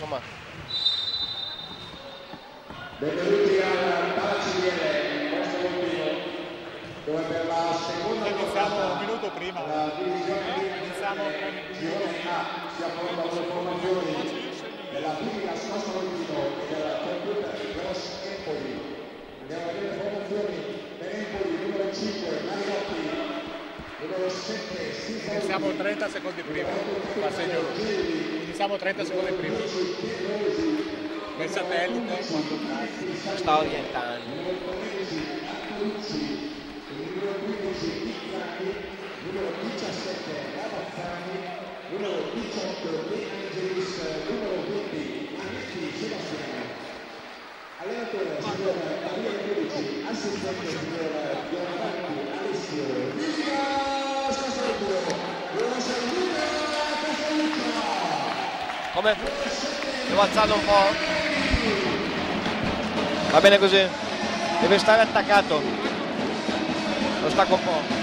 Insomma, Benvenuti al Palaciniere, il nostro continuo, dove per la seconda Iniziamo un minuto prima. la divisione B Iniziamo Girone A si affrontano le formazioni della Pirica Scosso Voltino e della Computer Cross Empoli. Andiamo a vedere le formazioni per Empoli, numero 5, Mariotti, numero 7, Stefano Iniziamo 30 secondi prima. La segno lui. Iniziamo 30 secondi prima. Il satellite quando cade. sta orientando. numero 17 Ravazzani, numero 18 De Angelis, numero 20 Manetti Sebastiano. Allenatore signor Maria Giudici, assistente signor Giovanni Alessio. Come? Devo alzarlo un po'. Va bene così. Deve stare attaccato. Lo stacco un po'.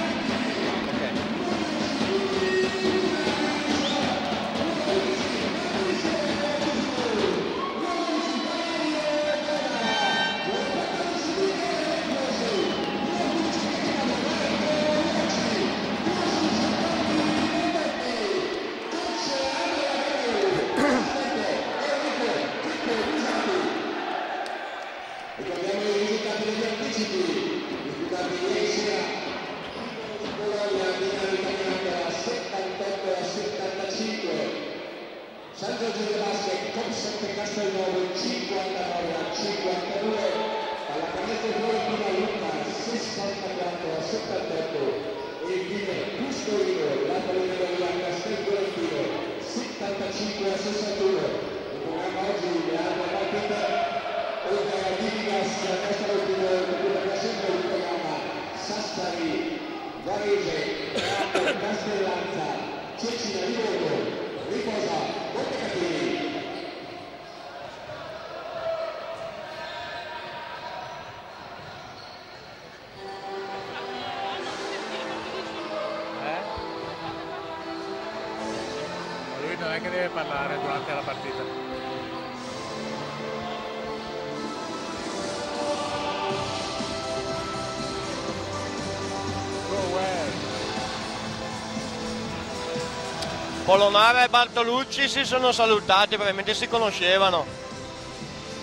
Polonara e Bartolucci si sono salutati, probabilmente si conoscevano.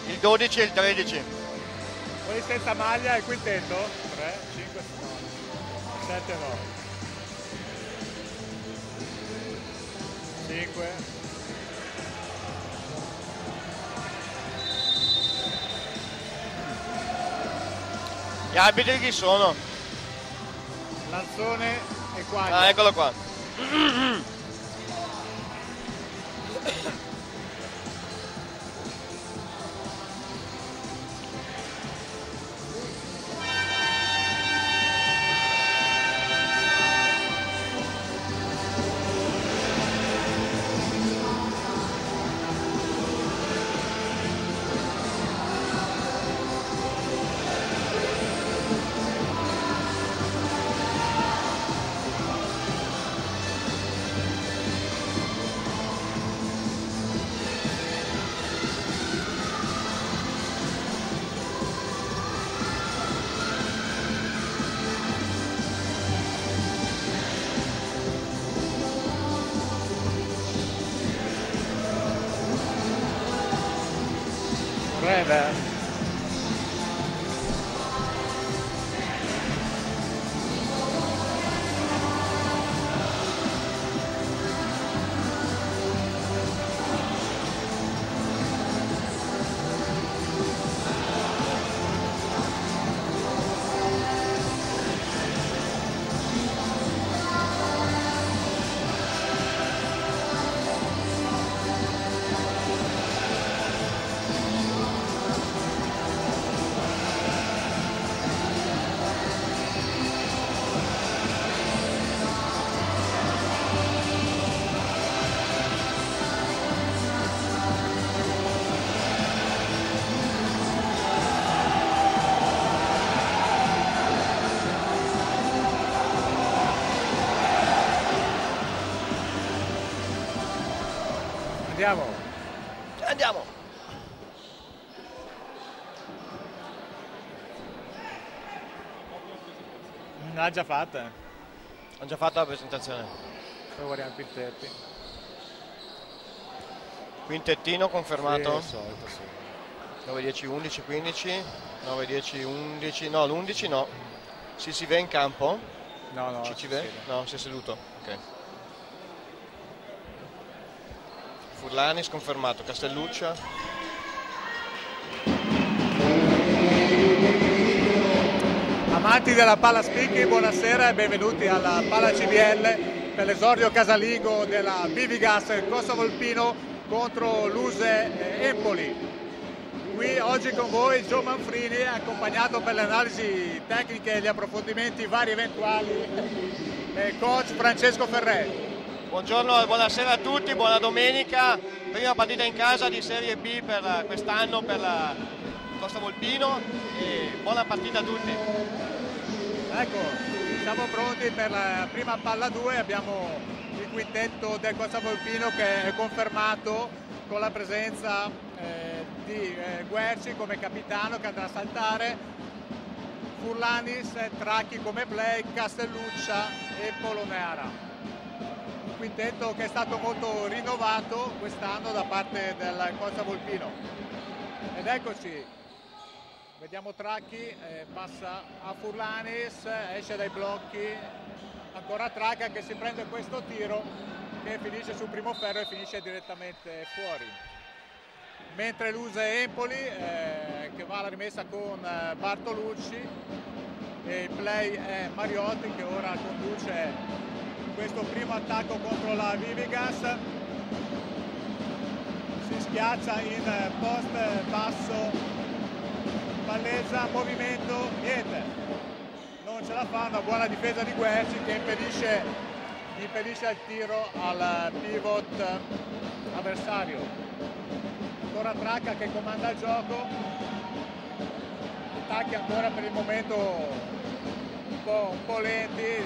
Il 12 e il 13. Quelli senza maglia il quintetto? 3, 5, 7, 9. 5. Gli arbitri chi sono? Lanzone e quaglia. Ah, eccolo qua. già fatta. Ho già fatto la presentazione. Poi guardiamo i quintetti. Quintettino confermato? Sì, solito, sì. 9, 10, 11, 15. 9, 10, 11. No, l'11 no. Si si vede in campo? No, no. Ci si vede? No, si è seduto. Ok. Furlani sconfermato, Castelluccia. Amanti della palla spicchi, buonasera e benvenuti alla Palla CBL per l'esordio casaligo della Vivigas Costa Volpino contro l'Use Empoli. Qui oggi con voi Gio Manfrini accompagnato per le analisi tecniche e gli approfondimenti vari e eventuali eh, coach Francesco Ferré. Buongiorno e buonasera a tutti, buona domenica. Prima partita in casa di Serie B per eh, quest'anno per la Costa Volpino e buona partita a tutti. Ecco, siamo pronti per la prima palla 2, abbiamo il quintetto del Costa Volpino che è confermato con la presenza eh, di eh, Guerci come capitano che andrà a saltare, Furlanis, Tracchi come play, Castelluccia e Poloneara. Un quintetto che è stato molto rinnovato quest'anno da parte del Costa Volpino. Ed eccoci, Vediamo Tracchi, eh, passa a Furlanis, esce dai blocchi, ancora Tracca che si prende questo tiro che finisce sul primo ferro e finisce direttamente fuori. Mentre l'Use Empoli eh, che va alla rimessa con eh, Bartolucci e il play è Mariotti che ora conduce questo primo attacco contro la Vivigas. Si schiaccia in eh, post basso palleggia, movimento, niente, non ce la fa, una buona difesa di Guerci che impedisce, impedisce il tiro al pivot avversario. Ancora Tracca che comanda il gioco, attacchi ancora per il momento un po', un po lenti,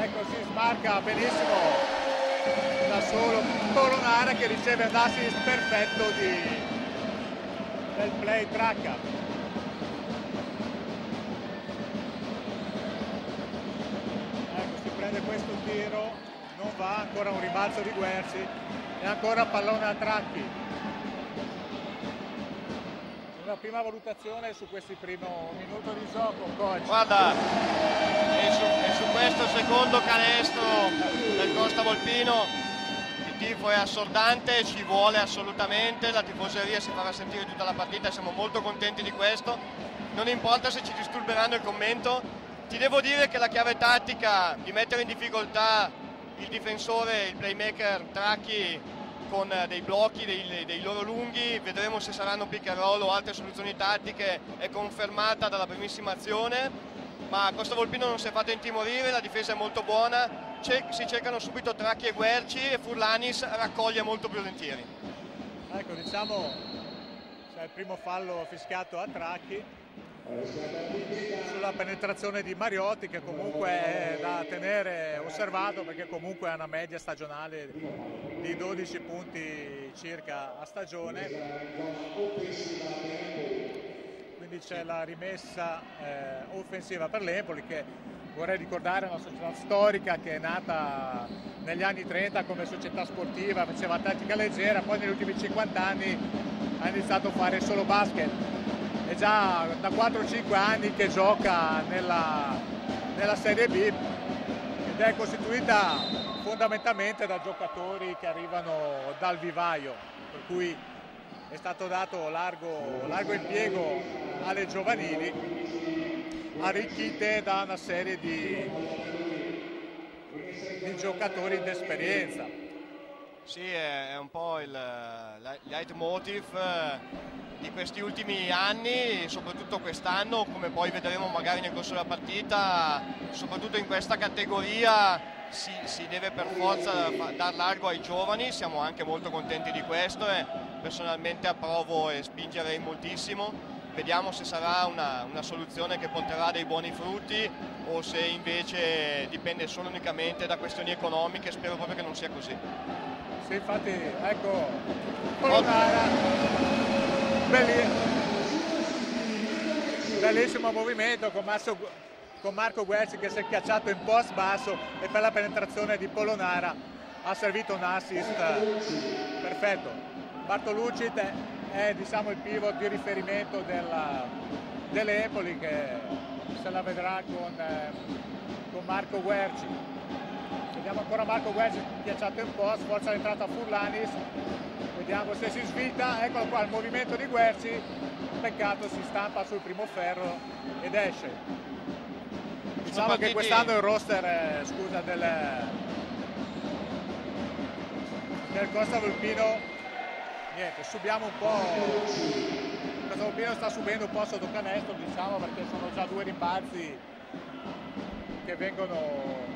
ecco si smarca benissimo da solo Coronara che riceve un assist perfetto di, del play Tracca. Tiro, non va, ancora un rimbalzo di Guerci e ancora pallone a Tracchi. Una prima valutazione su questi primo minuto di gioco, coach. Guarda, e su, e su questo secondo canestro del Costa Volpino il tifo è assordante, ci vuole assolutamente, la tifoseria si farà sentire tutta la partita, siamo molto contenti di questo. Non importa se ci disturberanno il commento, ti devo dire che la chiave tattica di mettere in difficoltà il difensore, il playmaker Tracchi con dei blocchi, dei, dei, loro lunghi, vedremo se saranno pick and roll o altre soluzioni tattiche, è confermata dalla primissima azione, ma Costa Volpino non si è fatto intimorire, la difesa è molto buona, si cercano subito Tracchi e Guerci e Furlanis raccoglie molto più volentieri. Ecco, diciamo, c'è il primo fallo fischiato a Tracchi, sulla penetrazione di Mariotti che comunque è da tenere osservato perché comunque ha una media stagionale di 12 punti circa a stagione. Quindi c'è la rimessa eh, offensiva per l'Empoli che vorrei ricordare è una società storica che è nata negli anni 30 come società sportiva, faceva tattica leggera, poi negli ultimi 50 anni ha iniziato a fare solo basket è già da 4-5 anni che gioca nella, nella Serie B ed è costituita fondamentalmente da giocatori che arrivano dal vivaio, per cui è stato dato largo, largo impiego alle giovanili, arricchite da una serie di, di giocatori d'esperienza. Sì, è un po' il leitmotiv di questi ultimi anni, soprattutto quest'anno, come poi vedremo magari nel corso della partita, soprattutto in questa categoria si, si deve per forza dar largo ai giovani, siamo anche molto contenti di questo e personalmente approvo e spingerei moltissimo. Vediamo se sarà una, una soluzione che porterà dei buoni frutti o se invece dipende solo unicamente da questioni economiche, spero proprio che non sia così. Sì, infatti, ecco, Polonara, bellissimo movimento con, Masso, con Marco Guerci che si è cacciato in post basso e per la penetrazione di Polonara ha servito un assist perfetto. Bartolucci è diciamo, il pivot di riferimento della, dell'Empoli che se la vedrà con, eh, con Marco Guerci. Vediamo ancora Marco Guerci schiacciato in post, forza l'entrata Furlanis, vediamo se si svita, eccolo qua il movimento di Guerci, peccato si stampa sul primo ferro ed esce. Diciamo che quest'anno il roster, eh, scusa, del, del Costa Volpino, niente, subiamo un po' Casalpino sta subendo un po' sotto canestro diciamo perché sono già due rimbalzi che vengono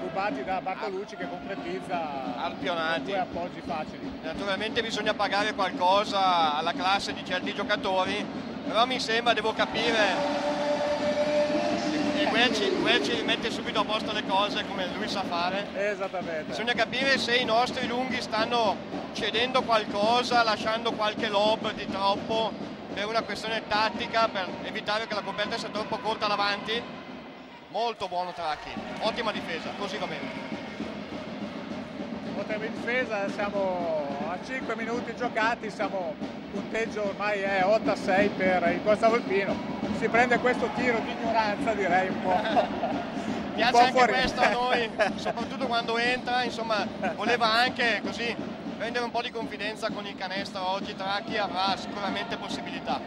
rubati da Bartolucci che concretizza Arpionati. due appoggi facili. Naturalmente bisogna pagare qualcosa alla classe di certi giocatori, però mi sembra, devo capire, Guerci, rimette subito a posto le cose come lui sa fare. Esattamente. Bisogna capire se i nostri lunghi stanno cedendo qualcosa, lasciando qualche lob di troppo per una questione tattica, per evitare che la coperta sia troppo corta davanti. Molto buono Tracchi, ottima difesa, così va bene. Ottima difesa, siamo a 5 minuti giocati, siamo punteggio ormai è 8 a 6 per il Costa Volpino. Si prende questo tiro di ignoranza direi un po'. Piace anche fuori. questo a noi, soprattutto quando entra, insomma, voleva anche così prendere un po' di confidenza con il canestro oggi Tracchi avrà sicuramente possibilità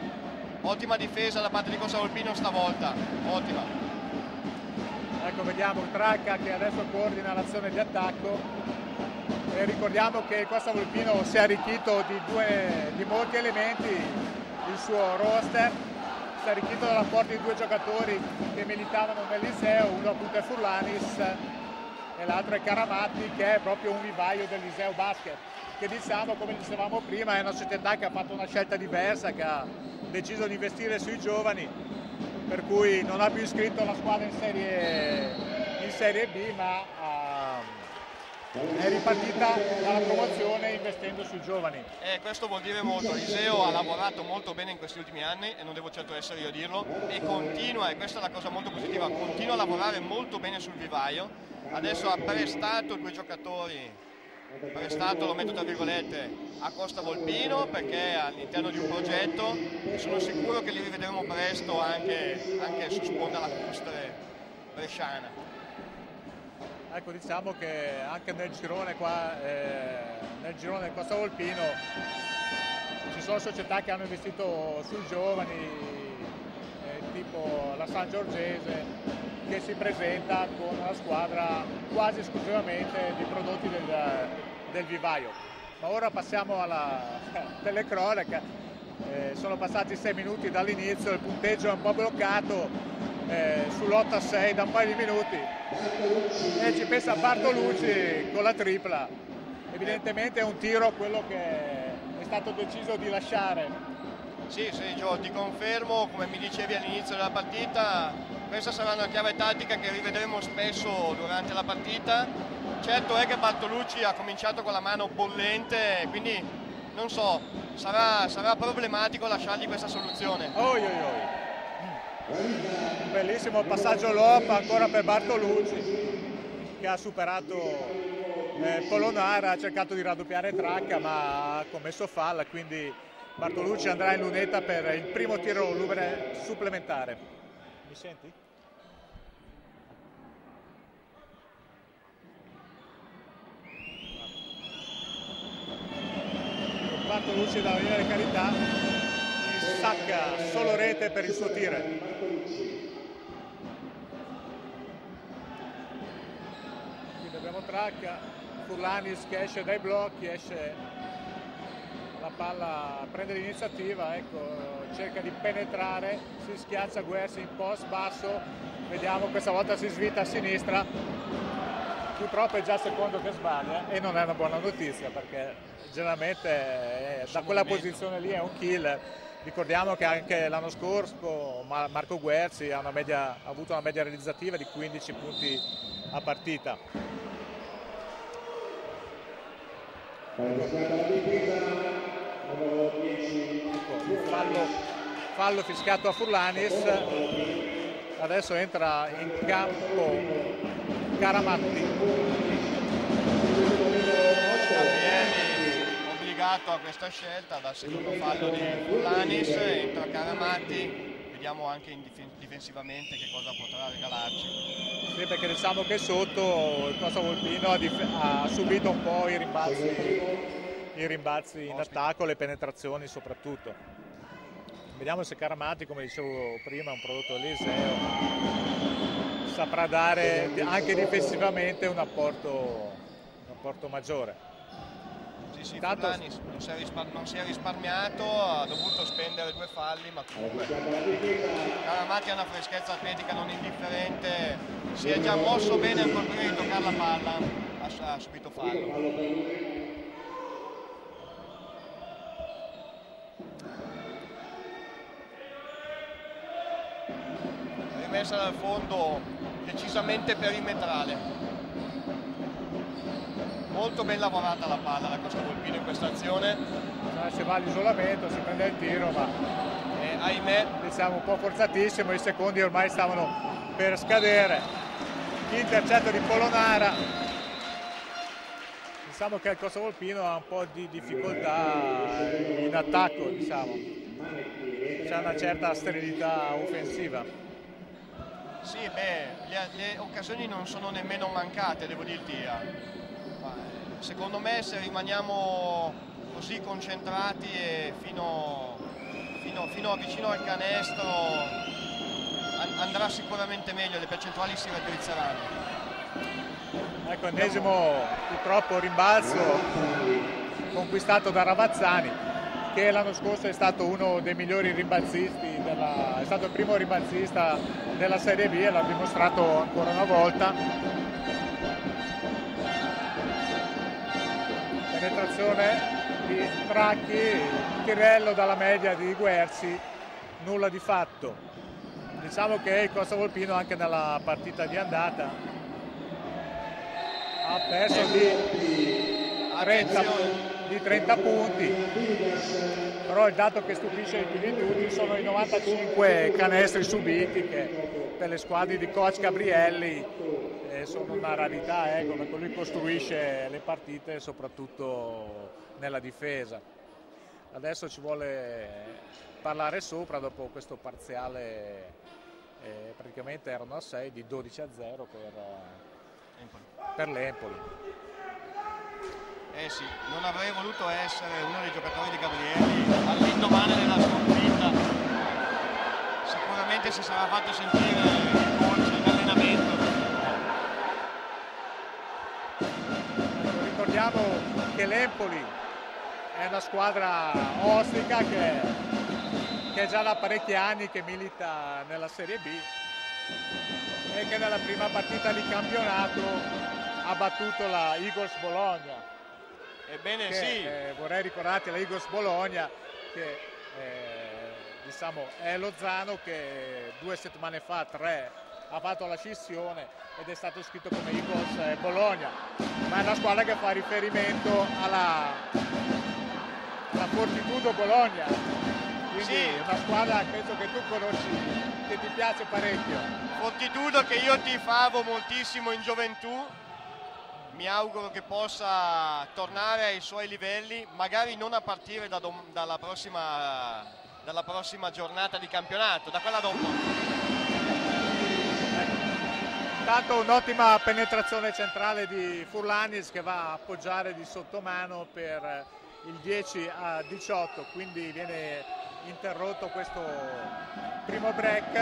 ottima difesa da parte di Costa Volpino stavolta ottima ecco vediamo Tracca che adesso coordina l'azione di attacco e ricordiamo che il Costa Volpino si è arricchito di, due, di molti elementi. Il suo roster si è arricchito dall'apporto di due giocatori che militavano nel liceo uno appunto è Furlanis e l'altro è Caramatti che è proprio un vivaio del liceo basket che diciamo, come dicevamo prima, è una società che ha fatto una scelta diversa, che ha deciso di investire sui giovani, per cui non ha più iscritto la squadra in Serie, in serie B, ma ha, è ripartita dalla promozione investendo sui giovani. Eh, questo vuol dire molto, Iseo ha lavorato molto bene in questi ultimi anni e non devo certo essere io a dirlo. E continua, e questa è la cosa molto positiva, continua a lavorare molto bene sul vivaio, adesso ha prestato due giocatori. Prestato, lo metto tra virgolette, a Costa Volpino perché è all'interno di un progetto. E sono sicuro che li rivedremo presto anche, anche su sponda lacustre bresciana. Ecco, diciamo che anche nel girone qua, eh, nel girone del Costa Volpino ci sono società che hanno investito sui giovani, eh, tipo la San Giorgese, che si presenta con una squadra quasi esclusivamente di prodotti del, del vivaio. Ma ora passiamo alla telecronaca. Eh, sono passati sei minuti dall'inizio, il punteggio è un po' bloccato eh, sull'8 a 6 da un paio di minuti e ci pensa Bartolucci con la tripla. Evidentemente è un tiro quello che è stato deciso di lasciare. Sì, sì, Gio, ti confermo, come mi dicevi all'inizio della partita, questa sarà una chiave tattica che rivedremo spesso durante la partita. Certo è che Bartolucci ha cominciato con la mano bollente, quindi non so, sarà, sarà problematico lasciargli questa soluzione. Oi, oi, oi. Bellissimo passaggio loop ancora per Bartolucci che ha superato eh, Polonara, ha cercato di raddoppiare Tracca ma ha commesso falla, quindi Bartolucci andrà in lunetta per il primo tiro supplementare. Mi senti? dalla linea di carità sacca solo rete per il suo tiro. Quindi abbiamo Tracca Furlanis che esce dai blocchi esce la palla prende l'iniziativa ecco, cerca di penetrare si schiaccia Guersi in post basso vediamo questa volta si svita a sinistra. Purtroppo è già il secondo che sbaglia e non è una buona notizia perché generalmente eh, da quella posizione lì è un kill. Ricordiamo che anche l'anno scorso Marco Guerzi ha, media, ha avuto una media realizzativa di 15 punti a partita. Ecco, fallo, fallo fischiato a Furlanis adesso entra in campo Caramatti obbligato a questa scelta dal secondo fallo di Furlanis entra Caramatti vediamo anche difen difensivamente che cosa potrà regalarci. Sì, perché diciamo che sotto il Costa Volpino ha, ha, subito un po' i rimbalzi, i rimbalzi in attacco le penetrazioni soprattutto. Vediamo se Caramatti come dicevo prima è un prodotto dell'Iseo saprà dare anche difensivamente un apporto, un apporto maggiore sì, Tanto... non, si non, si è risparmiato, ha dovuto spendere due falli, ma comunque Caramati ha una freschezza atletica non indifferente, si è già mosso bene al colpire di toccare la palla, ha, ha subito fallo. rimessa dal fondo decisamente perimetrale molto ben lavorata la palla da Costa Volpino in questa azione. Se va all'isolamento si prende il tiro ma eh, ahimè. diciamo un po' forzatissimo i secondi ormai stavano per scadere. Intercetto di Polonara. Diciamo che il Costa Volpino ha un po' di difficoltà in attacco diciamo. C'è una certa sterilità offensiva. Sì, beh, le, le, occasioni non sono nemmeno mancate, devo dirti. Secondo me se rimaniamo così concentrati fino, fino, fino vicino al canestro andrà sicuramente meglio, le percentuali si raddrizzeranno. Ecco, ennesimo purtroppo rimbalzo conquistato da Ravazzani che l'anno scorso è stato uno dei migliori rimbalzisti, della, è stato il primo rimbalzista della Serie B e l'ha dimostrato ancora una volta penetrazione di Tracchi, Tirello dalla media di Guerzi, nulla di fatto. Diciamo che il Costa Volpino anche nella partita di andata ha perso di 30, di 30 punti, però il dato che stupisce più di tutti sono i 95 canestri subiti che per le squadre di coach Gabrielli sono una rarità, ecco, perché lui costruisce le partite soprattutto nella difesa. Adesso ci vuole parlare sopra dopo questo parziale, eh, praticamente erano a 6 di 12 a 0 per, per l'Empoli. Eh sì, non avrei voluto essere uno dei giocatori di Gabrielli all'indomani della sconfitta. Sicuramente si sarà fatto sentire ricordiamo che l'Empoli è una squadra ostica che, che è già da parecchi anni che milita nella Serie B e che nella prima partita di campionato ha battuto la Eagles Bologna. Ebbene che, sì. Eh, vorrei ricordarti la Eagles Bologna che eh, diciamo, è Lozano che due settimane fa, tre, ha fatto la scissione ed è stato scritto come Eagles Bologna, ma è una squadra che fa riferimento alla, alla Fortitudo Bologna, quindi sì. una squadra penso che tu conosci, che ti piace parecchio. Fortitudo che io ti favo moltissimo in gioventù, mi auguro che possa tornare ai suoi livelli, magari non a partire da dalla, prossima, dalla prossima giornata di campionato, da quella dopo. Intanto un'ottima penetrazione centrale di Furlanis che va a appoggiare di sottomano per il 10 a 18, quindi viene interrotto questo primo break.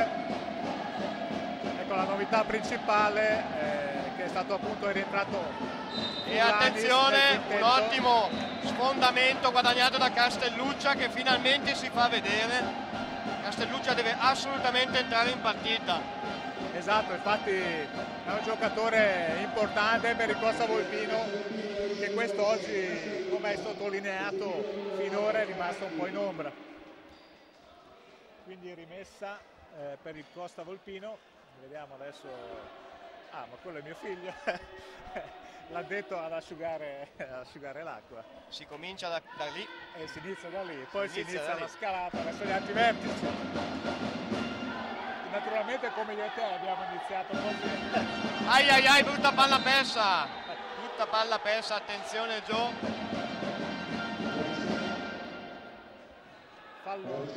Ecco la novità principale eh, che è stato appunto rientrato e attenzione un ottimo sfondamento guadagnato da Castelluccia che finalmente si fa vedere. Castelluccia deve assolutamente entrare in partita Esatto, infatti è un giocatore importante per il Costa Volpino che quest'oggi, come hai sottolineato, finora è rimasto un po' in ombra. Quindi rimessa eh, per il Costa Volpino, vediamo adesso, ah ma quello è mio figlio, l'ha detto ad asciugare, asciugare l'acqua. Si comincia da, da lì. E si inizia da lì, poi si inizia inizia, la lì. scalata verso gli altri vertici. Naturalmente come io e te abbiamo iniziato così. Ai ai ai, brutta palla persa! Brutta palla persa, attenzione Joe. Fallo.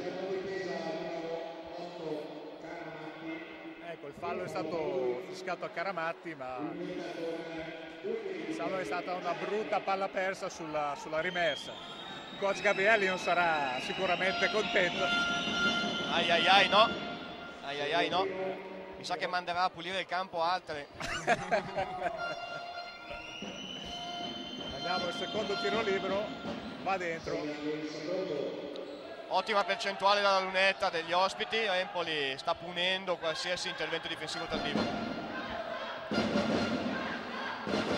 Ecco, il fallo è stato fiscato a Caramatti, ma diciamo è stata una brutta palla persa sulla, sulla rimessa. Coach Gabrielli non sarà sicuramente contento. Ai ai ai, no. Ai ai ai, no. Mi sa che manderà a pulire il campo altre. Andiamo al secondo tiro libero, va dentro. Ottima percentuale dalla lunetta degli ospiti. Empoli sta punendo qualsiasi intervento difensivo tardivo.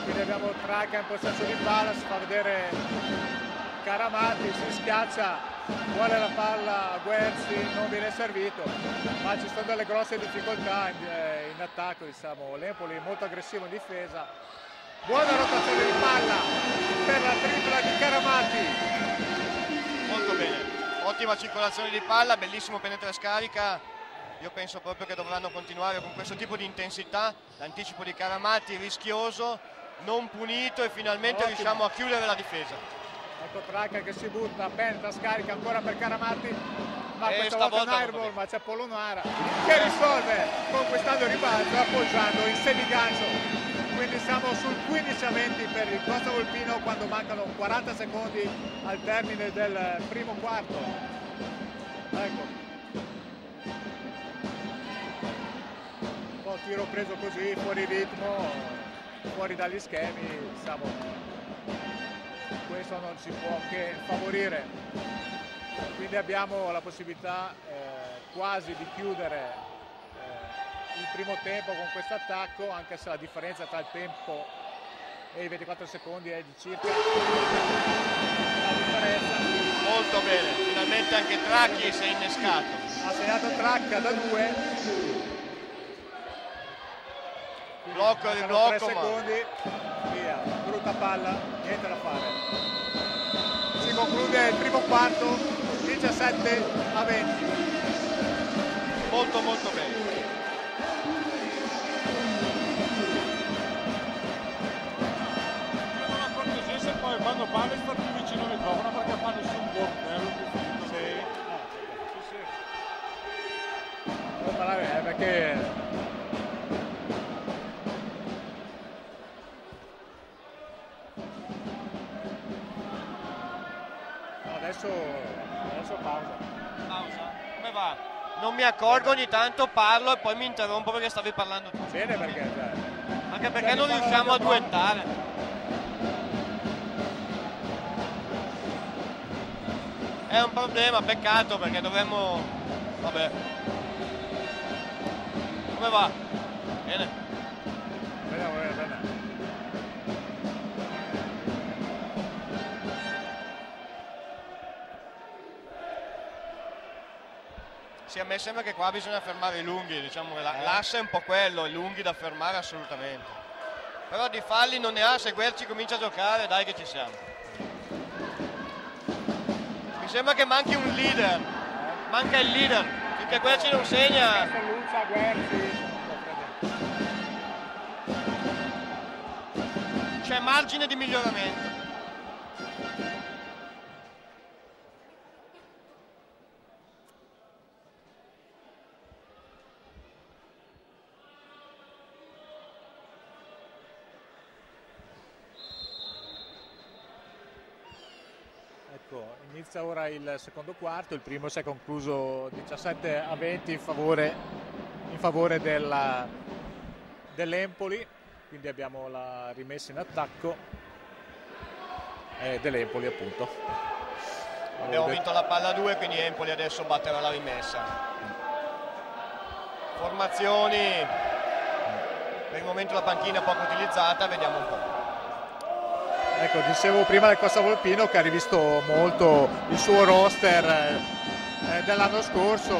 Quindi abbiamo Traca in possesso di palla, si fa vedere Caramatti, si schiaccia, vuole la palla a Guerzi, non viene servito, ma ci sono delle grosse difficoltà in, eh, in attacco, diciamo, l'Empoli è molto aggressivo in difesa. Buona rotazione di palla per la tripla di Caramatti. Molto bene. Ottima circolazione di palla, bellissimo penetra scarica. Io penso proprio che dovranno continuare con questo tipo di intensità. L'anticipo di Caramatti rischioso, non punito e finalmente Ottimo. riusciamo a chiudere la difesa. Ecco Traca che si butta, penetra, scarica ancora per Caramatti, ma E questa stavolta volta un airball, ma c'è Polonara che risolve conquistando il ribalto e appoggiando il semigancio. Quindi siamo sul 15 a 20 per il Costa Volpino quando mancano 40 secondi al termine del primo quarto. Ecco. Un po' tiro preso così, fuori ritmo, fuori dagli schemi, diciamo, questo non si può che favorire. Quindi abbiamo la possibilità eh, quasi di chiudere eh, il primo tempo con questo attacco, anche se la differenza tra il tempo e i 24 secondi è di circa la differenza. Molto bene, finalmente anche Tracchi si è innescato. Ha segnato Tracca da due. Blocco tre riblocco, ma secondi, via, brutta palla, niente da fare. Si conclude il primo quarto, 17 a 20. molto molto bene. non accorgersi se poi quando parli sta più vicino al microfono perché fa nessun bordello più finito. Sì. Sì, sì. Devo parlare eh, perché adesso, adesso pausa. Pausa. Come va? Non mi accorgo, ogni tanto parlo e poi mi interrompo perché stavi parlando tu. Bene perché cioè, Anche perché non riusciamo a duettare. È un problema, peccato perché dovremmo... Vabbè. Come va? Bene. Sì, a me sembra che qua bisogna fermare i lunghi, diciamo che Eh. l'asse è un po' quello, i lunghi da fermare assolutamente. Però di falli non ne ha, se Guerci comincia a giocare, dai che ci siamo. Mi sembra che manchi un leader, manca il leader, finché Guerci non segna. C'è margine di miglioramento. Inizia ora il secondo quarto, il primo si è concluso 17 a 20 in favore, in favore della- dell'Empoli, quindi abbiamo la rimessa in attacco eh, dell'Empoli appunto. Abbiamo vinto la palla 2, quindi Empoli adesso batterà la rimessa. Formazioni, per il momento la panchina poco utilizzata, vediamo un po'. Ecco, dicevo prima del Costa Volpino che ha rivisto molto il suo roster eh, dell'anno scorso,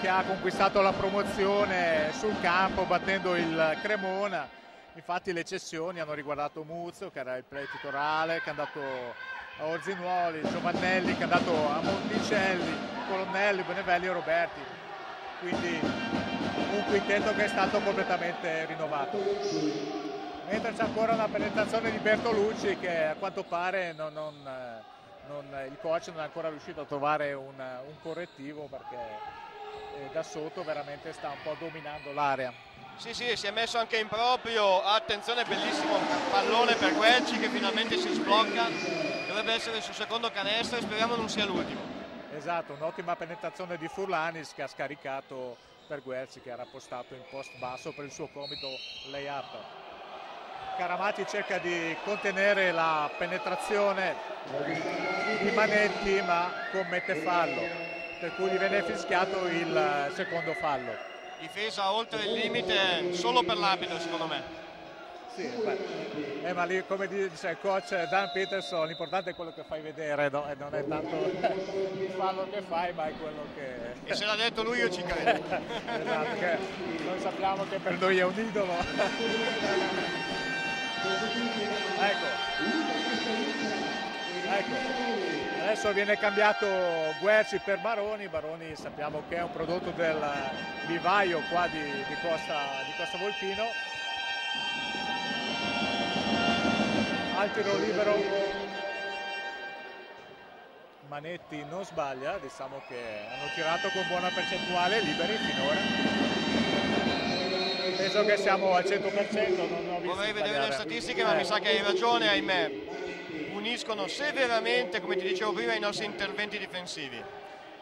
che ha conquistato la promozione sul campo battendo il Cremona. infatti le cessioni hanno riguardato Muzzo che era il play titolare, che è andato a Orzinuoli, Giovannelli che è andato a Monticelli, Colonnelli, Benevelli e Roberti. Quindi un quintetto che è stato completamente rinnovato. Mentre c'è ancora una penetrazione di Bertolucci che a quanto pare non, non, non, il coach non è ancora riuscito a trovare un, un correttivo perché eh, da sotto veramente sta un po' dominando l'area. Sì, sì, si è messo anche in proprio, attenzione, bellissimo pallone per Guelci che finalmente si sblocca, dovrebbe essere il suo secondo canestro e speriamo non sia l'ultimo. Esatto, un'ottima penetrazione di Furlanis che ha scaricato per Guelci che era postato in post basso per il suo comito layup. Caramati cerca di contenere la penetrazione di Manetti ma commette fallo, per cui gli viene fischiato il secondo fallo difesa oltre il limite solo per l'abito secondo me. Sì, eh, ma lì come dice il coach Dan Peterson l'importante è quello che fai vedere no? e non è tanto il fallo che fai ma è quello che... E se l'ha detto lui io ci credo. esatto, noi sappiamo che per noi è un idolo. ecco. Ecco adesso viene cambiato Guerci per Baroni, Baroni sappiamo che è un prodotto del vivaio qua di, di, Costa, di Costa Volpino. Al tiro libero Manetti non sbaglia, diciamo che hanno tirato con buona percentuale liberi finora. Penso che siamo al 100%, non ho visto Vorrei vedere le statistiche ma mi sa che hai ragione, ahimè puniscono severamente, come ti dicevo prima, i nostri interventi difensivi.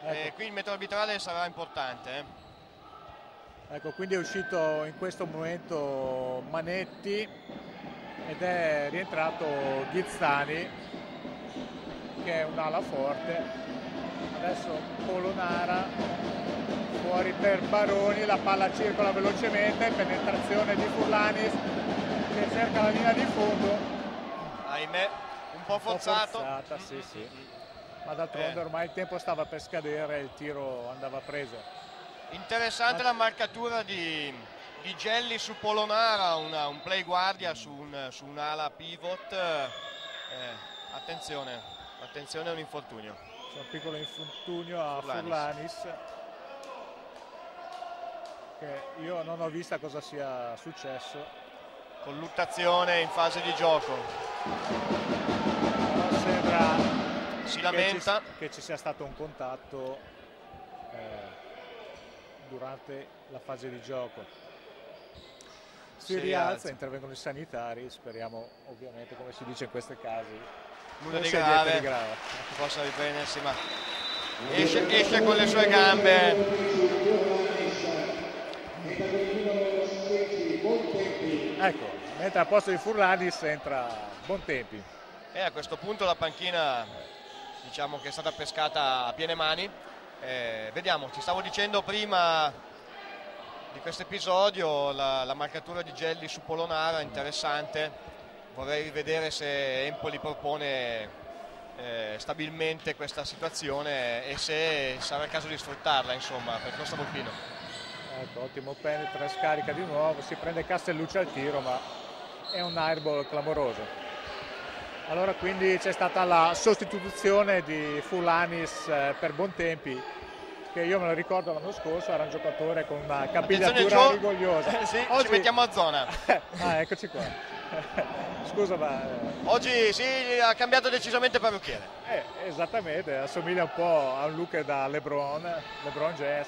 Ecco. qui il metodo arbitrale sarà importante. Eh. Ecco, quindi è uscito in questo momento Manetti ed è rientrato Ghizzani che è un'ala forte. Adesso Polonara fuori per Baroni, la palla circola velocemente, penetrazione di Furlanis che cerca la linea di fondo. Ahimè, po' forzato. Forzata, sì, sì. Ma d'altronde eh. ormai il tempo stava per scadere e il tiro andava preso. Interessante Ma... la marcatura di, di, Gelli su Polonara, una, un play guardia su, un, su un'ala pivot. Eh, attenzione, attenzione a un infortunio. C'è un piccolo infortunio a Furlanis. Furlanis che io non ho vista cosa sia successo. Colluttazione in fase di gioco. Sembra si lamenta che ci, che ci, sia stato un contatto eh, durante la fase di gioco. Si, si rialza, rialza, intervengono i sanitari speriamo ovviamente come si dice in questi casi nulla di grave, di grave. possa riprendersi ma esce, esce con le sue gambe ecco mentre al posto di Furlanis entra Bontempi. E a questo punto la panchina diciamo che è stata pescata a piene mani. Eh, vediamo, ci stavo dicendo prima di questo episodio la, la marcatura di Gelli su Polonara interessante. Vorrei rivedere se Empoli propone eh, stabilmente questa situazione e se sarà il caso di sfruttarla insomma per Costa Volpino ecco, ottimo penetra, scarica di nuovo si prende Castellucci al tiro ma è un airball clamoroso. Allora quindi c'è stata la sostituzione di Fulanis eh, per Bontempi che io me lo ricordo l'anno scorso era un giocatore con una capigliatura rigogliosa. Sì, oggi ci mettiamo a zona. Ah eccoci qua. Scusa ma eh, oggi sì ha cambiato decisamente parrucchiere. Eh, esattamente assomiglia un po' a un look da Lebron Lebron Jazz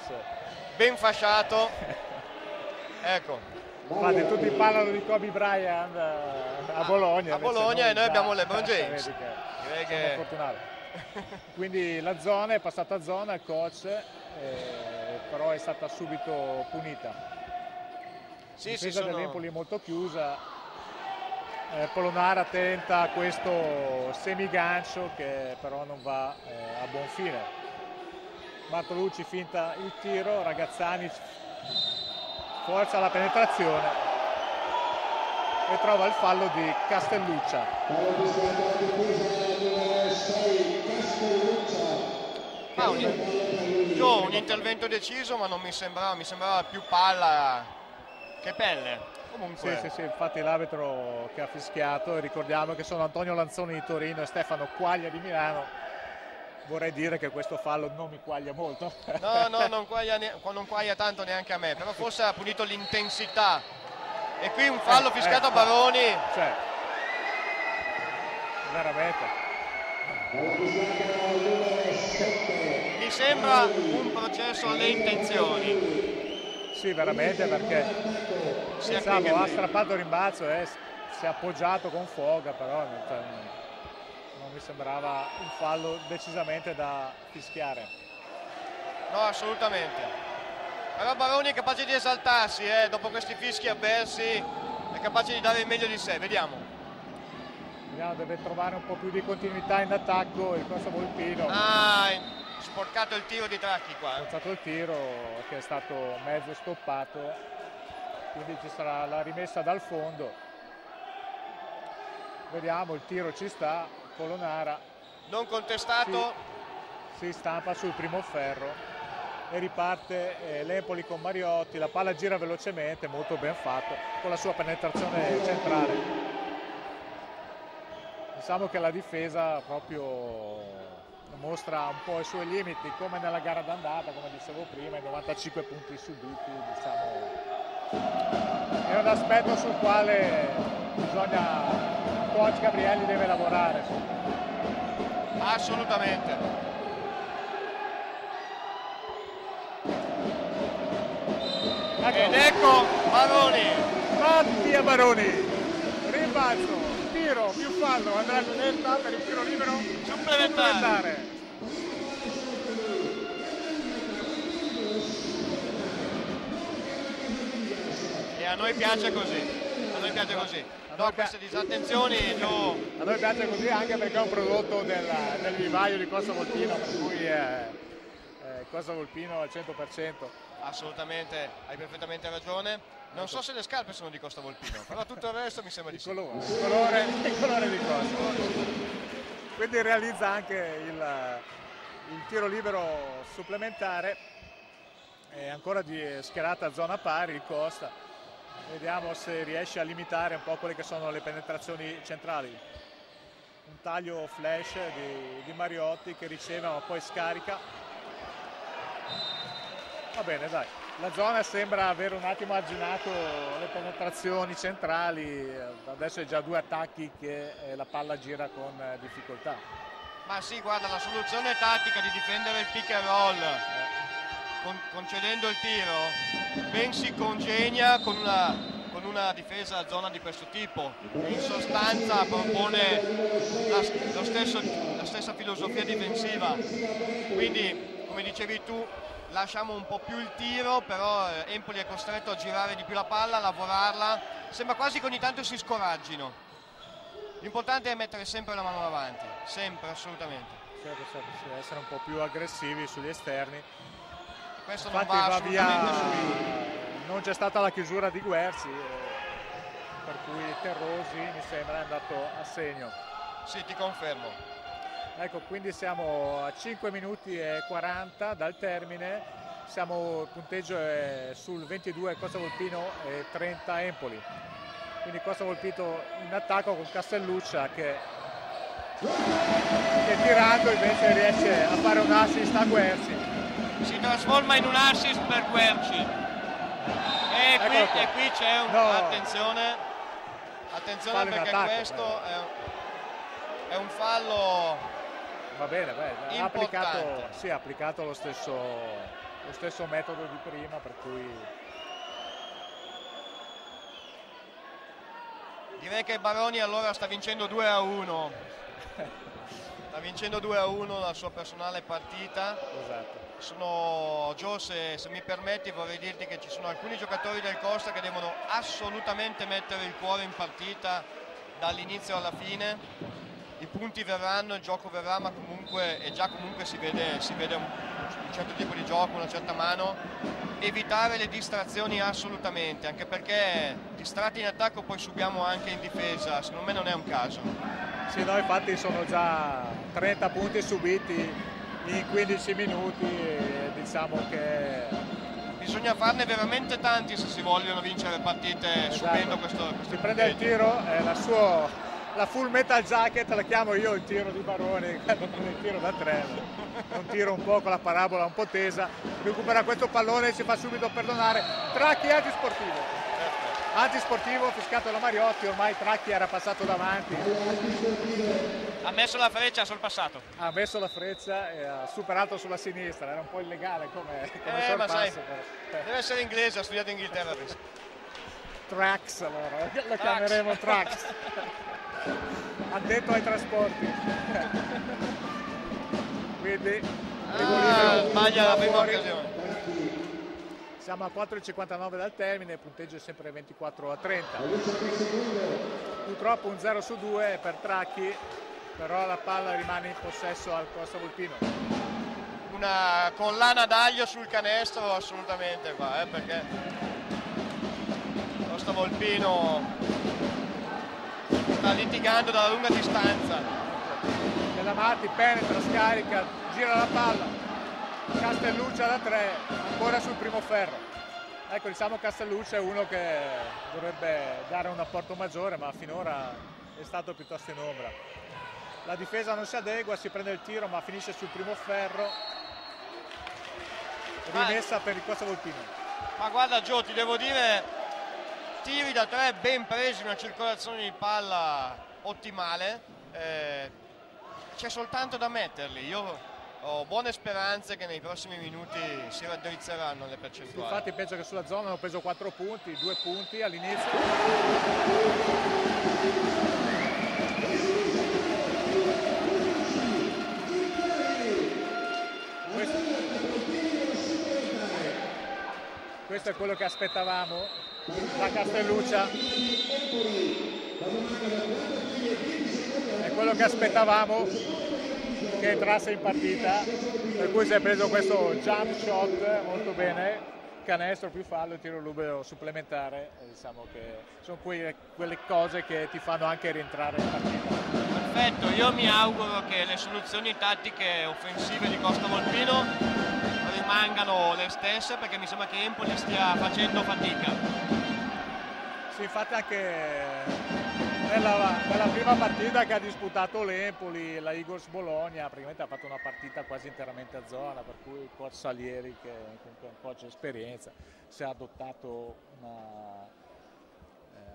ben fasciato ecco Infatti tutti parlano di Kobe Bryant eh, a Bologna. A Bologna e noi abbiamo LeBron James. Direi che... fortunati. Quindi la zona è passata a zona, il coach, eh, però è stata subito punita. Sì, Difesa sì, sono... dell'Empoli è molto chiusa. Eh, Polonara tenta questo semigancio che però non va eh, a buon fine. Bartolucci finta il tiro, Ragazzani forza la penetrazione e trova il fallo di Castelluccia. Ah, un, un intervento deciso ma non mi sembrava, mi sembrava più palla Che pelle. Comunque. Sì, sì, sì, infatti l'arbitro che ha fischiato, ricordiamo che sono Antonio Lanzoni di Torino e Stefano Quaglia di Milano. Vorrei dire che questo fallo non mi quaglia molto. No, no, non quaglia, non quaglia tanto neanche a me, però forse ha punito l'intensità. E qui un fallo Eh, fischiato eh, a Baroni. Cioè, veramente. Dalla pisata numero 7. Mi sembra un processo alle intenzioni. Sì, veramente perché che pensavo, ha strappato il rimbalzo e si è appoggiato con foga, però non mi sembrava un fallo decisamente da fischiare. No, assolutamente. Però Baroni è capace di esaltarsi, eh, dopo questi fischi avversi, è capace di dare il meglio di sé, vediamo. Vediamo, deve trovare un po' più di continuità in attacco il Costa Volpino. Ah, sporcato il tiro di Tracchi qua. ha eh. il tiro che è stato mezzo stoppato quindi ci sarà la rimessa dal fondo vediamo il tiro ci sta Polonara Non contestato, si stampa sul primo ferro e riparte eh, l'Empoli con Mariotti. La palla gira velocemente molto ben fatto con la sua penetrazione centrale. Diciamo che la difesa proprio mostra un po' i suoi limiti come nella gara d'andata come dicevo prima i 95 punti subiti diciamo. È un aspetto sul quale bisogna coach Gabrielli deve lavorare assolutamente. Ed ecco ecco Baroni. Mattia Baroni rimbalzo tiro più fallo andrà Lunetta per il tiro libero Supplementare. E a noi piace così. A noi piace così. No, queste disattenzioni più A noi piace così anche perché è un prodotto del, del vivaio di Costa Volpino, per cui è, è Costa Volpino al 100%. assolutamente, hai perfettamente ragione. Non so se le scarpe sono di Costa Volpino, però tutto il resto mi sembra di sì. colore, il colore, il colore di Costa. Quindi realizza anche il, il tiro libero supplementare. È ancora di schierata zona pari il Costa. Vediamo se riesce a limitare un po' quelle che sono le penetrazioni centrali. Un taglio flash di, di Mariotti che riceve ma poi scarica. Va bene, dai. La zona sembra aver un attimo arginato le penetrazioni centrali. Adesso è già due attacchi che eh, la palla gira con eh, difficoltà. Ma sì, guarda, la soluzione tattica di difendere il pick and roll con- concedendo il tiro ben si congegna con una, con una difesa a zona di questo tipo. In sostanza propone la, lo stesso- la stessa filosofia difensiva. Quindi come dicevi tu lasciamo un po' più il tiro però eh, Empoli è costretto a girare di più la palla a lavorarla. Sembra quasi che ogni tanto si scoraggino. L'importante è mettere sempre la mano avanti sempre assolutamente. Certo, certo, essere un po' più aggressivi sugli esterni. Questo non Infatti va va via, sui non c'è stata la chiusura di Guerzi, eh, per cui Terrosi mi sembra è andato a segno. Sì, ti confermo. Ecco, quindi siamo a 5 minuti e 40 dal termine, siamo, il punteggio è sul 22 Costa Volpino e 30 Empoli. Quindi Costa Volpino in attacco con Castelluccia che, che tirando invece riesce a fare un assist a Guerzi. Si trasforma in un assist per Querci. E qui, e qui c'è un... No. Attenzione. Attenzione Fallo perché attacco, questo è, un- è un fallo... Va bene, beh, ha applicato, sì, ha applicato lo stesso, lo stesso metodo di prima, per cui Direi che Baroni allora sta vincendo 2 a 1. Sta vincendo 2 a 1 la sua personale partita. esatto. Sono Gio, se, se mi permetti vorrei dirti che ci sono alcuni giocatori del Costa che devono assolutamente mettere il cuore in partita dall'inizio alla fine. I punti verranno, il gioco verrà, ma comunque e già comunque si vede, si vede un, un certo tipo di gioco, una certa mano. Evitare le distrazioni assolutamente, anche perché distratti in attacco poi subiamo anche in difesa, secondo me non è un caso. Sì, no, infatti sono già 30 punti subiti in 15 minuti e diciamo che bisogna farne veramente tanti se si vogliono vincere partite Esatto. subendo questo, questo Si prende il tiro, eh, la sua la full metal jacket la chiamo io il tiro di Baroni, quando prende il tiro da tre. È un tiro un po' con la parabola un po' tesa, recupera questo pallone e si fa subito perdonare. Tracchi antisportivo. Antisportivo fiscato da Mariotti, ormai Tracchi era passato davanti, Ha messo la freccia sul passato. ha messo la freccia e ha superato sulla sinistra, era un po' illegale come, come Eh, ma sai, però. deve essere inglese, ha studiato in Inghilterra. Trax allora, lo chiameremo Trax. Addetto ai trasporti. Quindi Ah, sbaglia la prima occasione. Siamo a 4,59 dal termine, il punteggio è sempre 24 a 30. Purtroppo un 0 su 2 per Tracchi, però la palla rimane in possesso al Costa Volpino. Una collana d'aglio sul canestro assolutamente qua, eh, perché Costa Volpino sta litigando dalla lunga distanza. Dell'Amati penetra, scarica, gira la palla. Castelluccia da 3, ancora sul primo ferro. Ecco, diciamo Castelluccia è uno che dovrebbe dare un apporto maggiore, ma finora è stato piuttosto in ombra. La difesa non si adegua, si prende il tiro, ma finisce sul primo ferro. Rimessa per il Costa Volpino. Ma guarda Gio, ti devo dire, tiri da tre ben presi, una circolazione di palla ottimale, eh, c'è soltanto da metterli. Io ho buone speranze che nei prossimi minuti si raddrizzeranno le percentuali. Infatti penso che sulla zona hanno preso 4 punti, 2 punti all'inizio. Questo, questo è quello che aspettavamo da Castelluccia. È quello che aspettavamo che entrasse in partita, per cui si è preso questo jump shot molto bene, canestro più fallo e tiro libero supplementare, e diciamo che sono quei- quelle cose che ti fanno anche rientrare in partita. Perfetto, io mi auguro che le soluzioni tattiche offensive di Costa Volpino rimangano le stesse perché mi sembra che Empoli stia facendo fatica. Sì, infatti anche nella, nella prima partita che ha disputato l'Empoli, la Igors Bologna, praticamente ha fatto una partita quasi interamente a zona, per cui il coach Salieri, che è comunque un coach esperienza, si è adottato un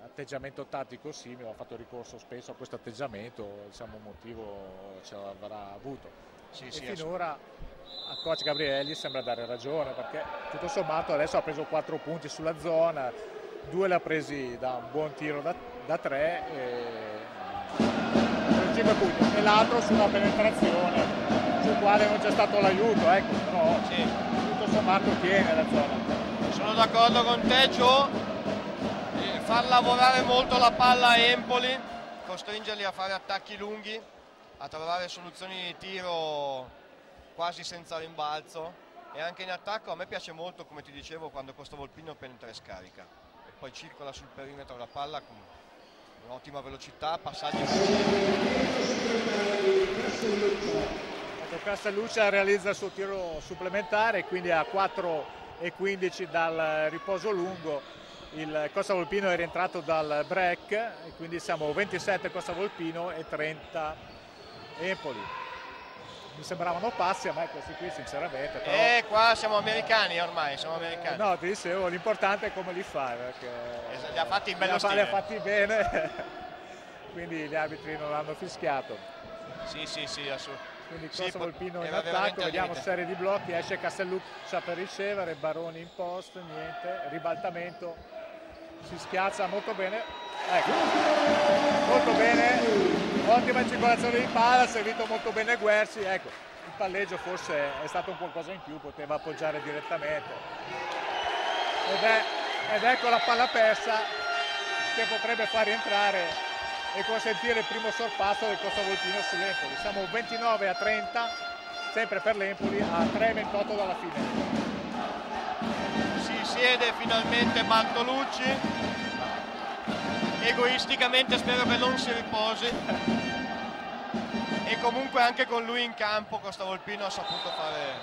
atteggiamento tattico simile, ha fatto ricorso spesso a questo atteggiamento, diciamo un motivo ce l'avrà avuto. Sì, e sì, finora al coach Gabrielli sembra dare ragione perché tutto sommato adesso ha preso 4 punti sulla zona, due l'ha presi da un buon tiro da, da 3 e 5 punti e l'altro su una penetrazione sul quale non c'è stato l'aiuto, ecco, però Sì. tutto sommato tiene la zona. Sono d'accordo con te Gio, Eh, far lavorare molto la palla a Empoli, costringerli a fare attacchi lunghi, a trovare soluzioni di tiro quasi senza rimbalzo e anche in attacco a me piace molto, come ti dicevo, quando Costa Volpino penetra e scarica e poi circola sul perimetro la palla con un'ottima velocità, passaggi Ecco, Castelluccia realizza il suo tiro supplementare, quindi a 4 e 15 dal riposo lungo. Il Costa Volpino è rientrato dal break quindi siamo 27 Costa Volpino e 30 Empoli. Mi sembravano passi a me questi qui sinceramente, però E qua siamo americani ormai, siamo americani. no, ti dicevo, l'importante è come li fai perché Es- li ha fatti in bello ha- li ha stile. fatti bene, quindi gli arbitri non hanno fischiato. Sì, sì, sì, assolutamente. Quindi Sì, Costa po- Volpino in attacco, vediamo serie di blocchi, esce Castelluccia per ricevere, Baroni in post, niente, ribaltamento, si schiaccia molto bene, ecco, molto bene, ottima circolazione di palla, servito molto bene Guerci, ecco, il palleggio forse è stato un qualcosa in più, poteva appoggiare direttamente. Ed, è, ed ecco la palla persa che potrebbe far rientrare e consentire il primo sorpasso del Costa Volpino sull'Empoli. Siamo 29 a 30, sempre per l'Empoli, a 3,28 dalla fine. Si siede finalmente Bartolucci. Egoisticamente spero che non si riposi. E comunque anche con lui in campo Costa Volpino ha saputo fare,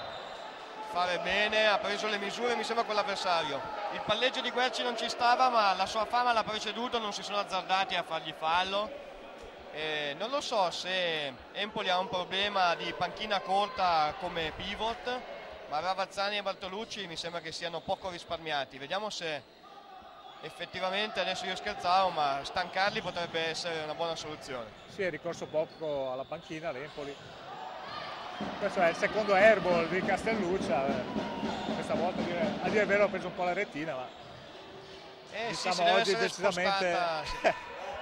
fare bene, ha preso le misure mi sembra con l'avversario. Il palleggio di Guerci non ci stava ma la sua fama l'ha preceduto, non si sono azzardati a fargli fallo. Eh, non lo so se Empoli ha un problema di panchina corta come pivot, ma Ravazzani e Bartolucci mi sembra che siano poco risparmiati. Vediamo se effettivamente, adesso io scherzavo, ma stancarli potrebbe essere una buona soluzione. Sì, è ricorso poco alla panchina l'Empoli. Questo è il secondo airball di Castelluccia. Questa volta a dire, il vero ha preso un po' la retina, ma Eh diciamo sì, si oggi decisamente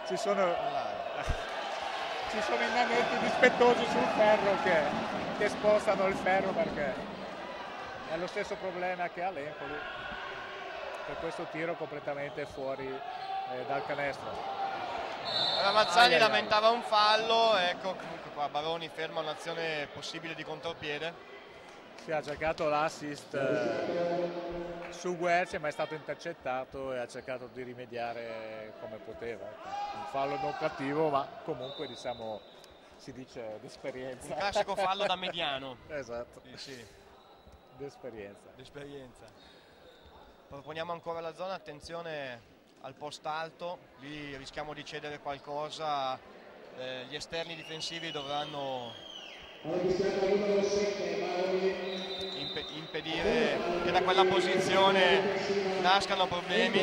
ci sono ci sono i nanetti dispettosi sul ferro che, che spostano il ferro perché è lo stesso problema che ha l'Empoli per questo tiro completamente fuori eh, dal canestro. Ai, ai, ai. lamentava un fallo, ecco comunque qua Baroni ferma un'azione possibile di contropiede. Si ha cercato l'assist eh, su Guerci ma è stato intercettato e ha cercato di rimediare come poteva. Un fallo non cattivo ma comunque diciamo si dice d'esperienza. Un classico fallo da mediano. esatto, Sì, sì, d'esperienza. l'esperienza. Proponiamo ancora la zona, attenzione al post alto, lì rischiamo di cedere qualcosa, eh, gli esterni difensivi dovranno numero 7 Baroni impe- impedire che da quella posizione nascano problemi.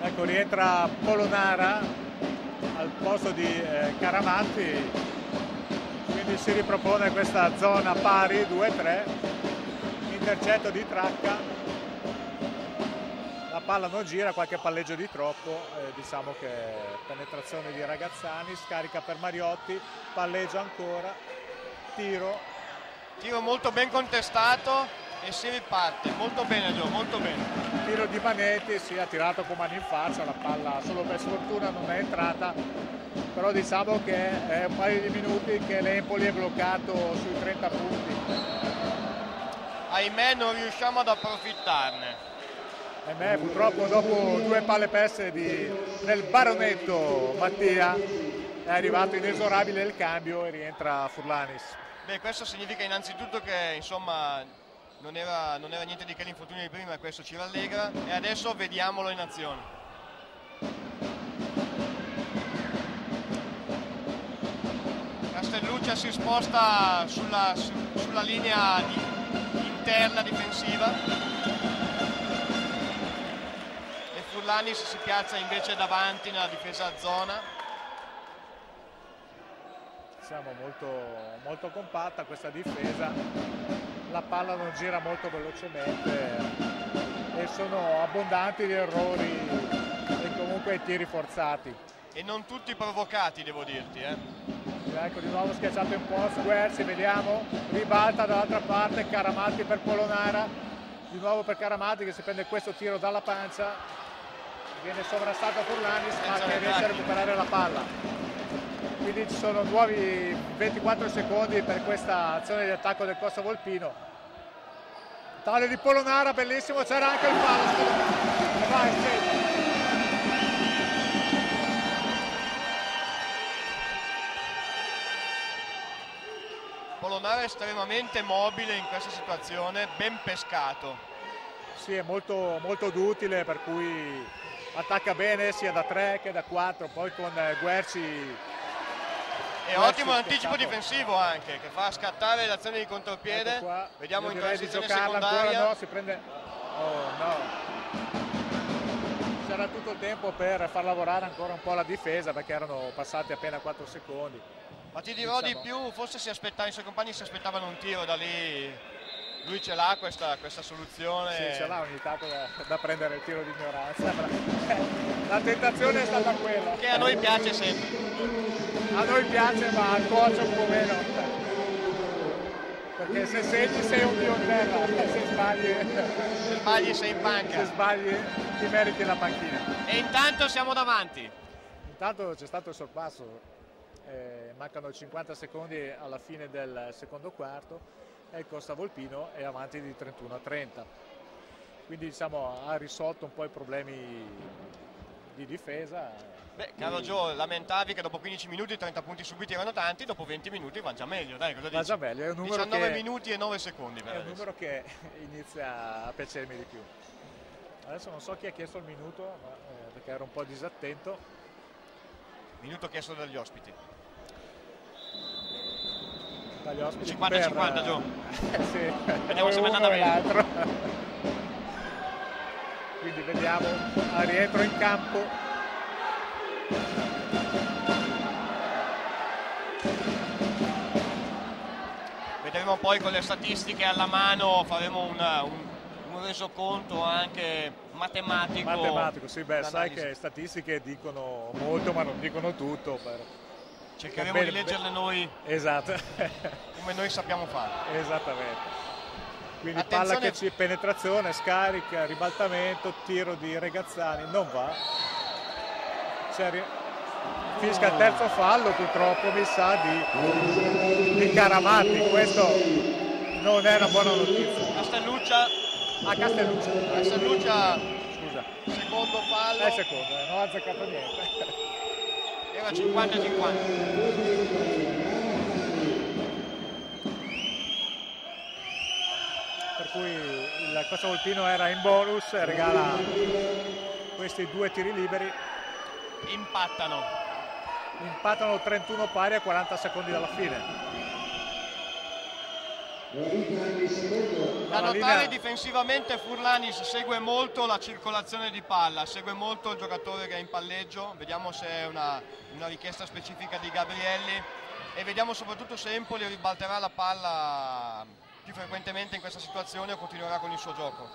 Ecco, rientra Polonara al posto di eh, Caramanti, quindi si ripropone questa zona pari 2-3, intercetto di Tracca, la palla non gira, qualche palleggio di troppo, eh, diciamo che penetrazione di Ragazzani, scarica per Mariotti, palleggio ancora, tiro, Tiro molto ben contestato e si riparte, molto bene Gio, molto bene. tiro di Manetti, si ha tirato con mano in faccia, la palla solo per sfortuna non è entrata, però diciamo che è un paio di minuti che l'Empoli è bloccato sui 30 punti. Ahimè non riusciamo ad approfittarne. Me purtroppo dopo due palle perse di- del baronetto Mattia è arrivato inesorabile il cambio e rientra Furlanis. Beh, questo significa innanzitutto che insomma non era, non era niente di che l'infortunio di prima e questo ci rallegra e adesso vediamolo in azione. Castelluccia si sposta sulla, su- sulla linea di- interna difensiva e Furlanis si piazza invece davanti nella difesa a zona. Siamo molto, molto compatta questa difesa, la palla non gira molto velocemente e sono abbondanti gli errori e comunque i tiri forzati. E non tutti provocati, devo dirti. Eh. Ecco di nuovo schiacciato in post, Guerzi, vediamo, ribalta dall'altra parte, Caramatti per Polonara, di nuovo per Caramatti che si prende questo tiro dalla pancia, viene sovrastato Furlanis ma che riesce a recuperare la palla. Quindi ci sono nuovi 24 secondi per questa azione di attacco del Costa Volpino. Tale di Polonara, bellissimo, c'era anche il scusa. Vai, segna. Polonara è estremamente mobile in questa situazione, ben pescato. Sì, è molto, molto duttile per cui attacca bene sia da 3 che da 4, poi con Guerci E ottimo peccato. difensivo anche, che fa scattare l'azione di contropiede. ecco qua, Vediamo in transizione secondaria. no, si prende Oh no. C'era tutto il tempo per far lavorare ancora un po' la difesa perché erano passati appena 4 secondi. Ma ti dirò Diciamo. di più, forse si aspettava, i suoi compagni si aspettavano un tiro da lì. Lui ce l'ha questa, questa soluzione. Sì, ce l'ha ogni tanto da, da prendere il tiro di ignoranza. La tentazione è stata quella. Che a noi piace sempre. A noi piace ma al coach un po' meno. Perché se segni sei un terra, se sbagli, Se sbagli sei in se panca. sbagli ti meriti la panchina. E intanto siamo davanti. Intanto c'è stato il sorpasso, eh, mancano 50 secondi alla fine del secondo quarto e il Costa Volpino è avanti di 31 a 30. Quindi diciamo ha risolto un po' i problemi di difesa Beh, caro Gio, lamentavi che dopo 15 minuti 30 punti subiti erano tanti, dopo 20 minuti va già meglio, dai, cosa Va dici? già meglio, è un numero 19 che- minuti e 9 secondi È un adesso. numero che inizia a piacermi di più. Adesso non so chi ha chiesto il minuto, ma, eh, perché ero un po' disattento. Minuto chiesto dagli ospiti. Dagli ospiti 50-50, per, Gio. eh, sì, Vediamo se andata bene. l'altro. Quindi vediamo al rientro in campo. Vedremo poi con le statistiche alla mano, faremo una- un, un resoconto anche matematico. Matematico, sì, beh, sai che statistiche dicono molto, ma non dicono tutto. per- Cercheremo Bene, di leggerle noi Esatto, come noi sappiamo fare. esattamente. Quindi Attenzione. palla che ci penetrazione, scarica, ribaltamento, tiro di Regazzani, non va. Fischia il terzo fallo, purtroppo mi sa di, di Caramatti. Questo non è una buona notizia. Castelluccia, A Castelluccio. Castelluccia Scusa, secondo fallo, è il secondo, eh, non ha azzeccato niente. Era 50-50. per cui il Costa Volpino era in bonus e regala questi due tiri liberi Impattano. impattano 31 pari a 40 secondi dalla fine Da notare difensivamente Furlanis segue molto la circolazione di palla, segue molto il giocatore che è in palleggio, vediamo se è una, una richiesta specifica di Gabrielli. E vediamo soprattutto se Empoli ribalterà la palla più frequentemente in questa situazione o continuerà con il suo gioco.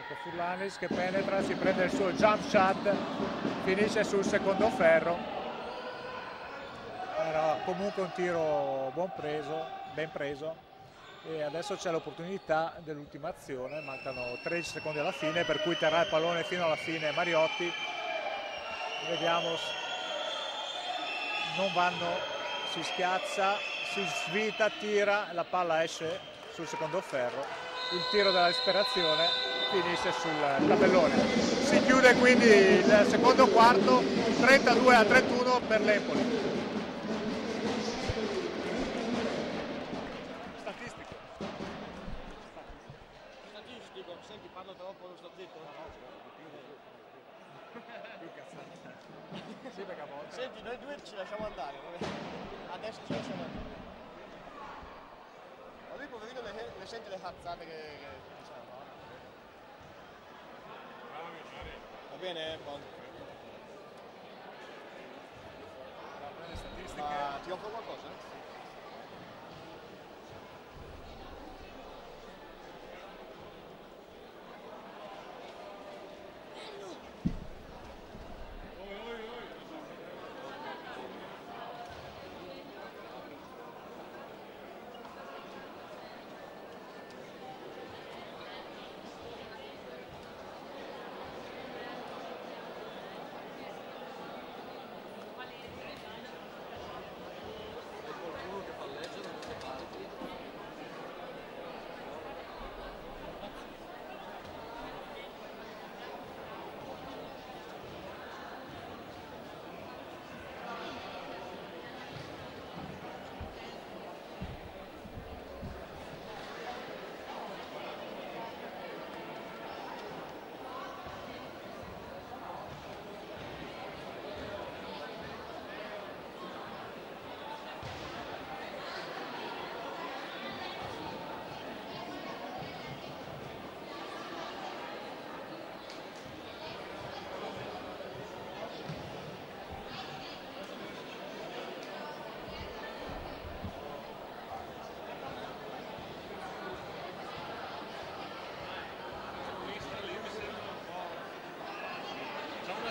ecco Furlanis che penetra si prende il suo jump shot finisce sul secondo ferro. Era comunque un tiro buon preso ben preso e adesso c'è l'opportunità dell'ultima azione mancano 13 secondi alla fine per cui terrà il pallone fino alla fine Mariotti. Vediamo non vanno si schiaccia si svita tira la palla esce sul secondo ferro. Il tiro della disperazione finisce sul tabellone. Si chiude quindi il secondo quarto 32 a 31 per l'Empoli statistico Statistico, senti parlo troppo, lo sto zitto. più cazzata sì perché a volte Senti, noi due ci lasciamo andare, vabbè. adesso ci lasciamo andare. Ma lui poverino le, le sente le cazzate che, che diciamo. Va bene? Statistiche Ma ti offro qualcosa?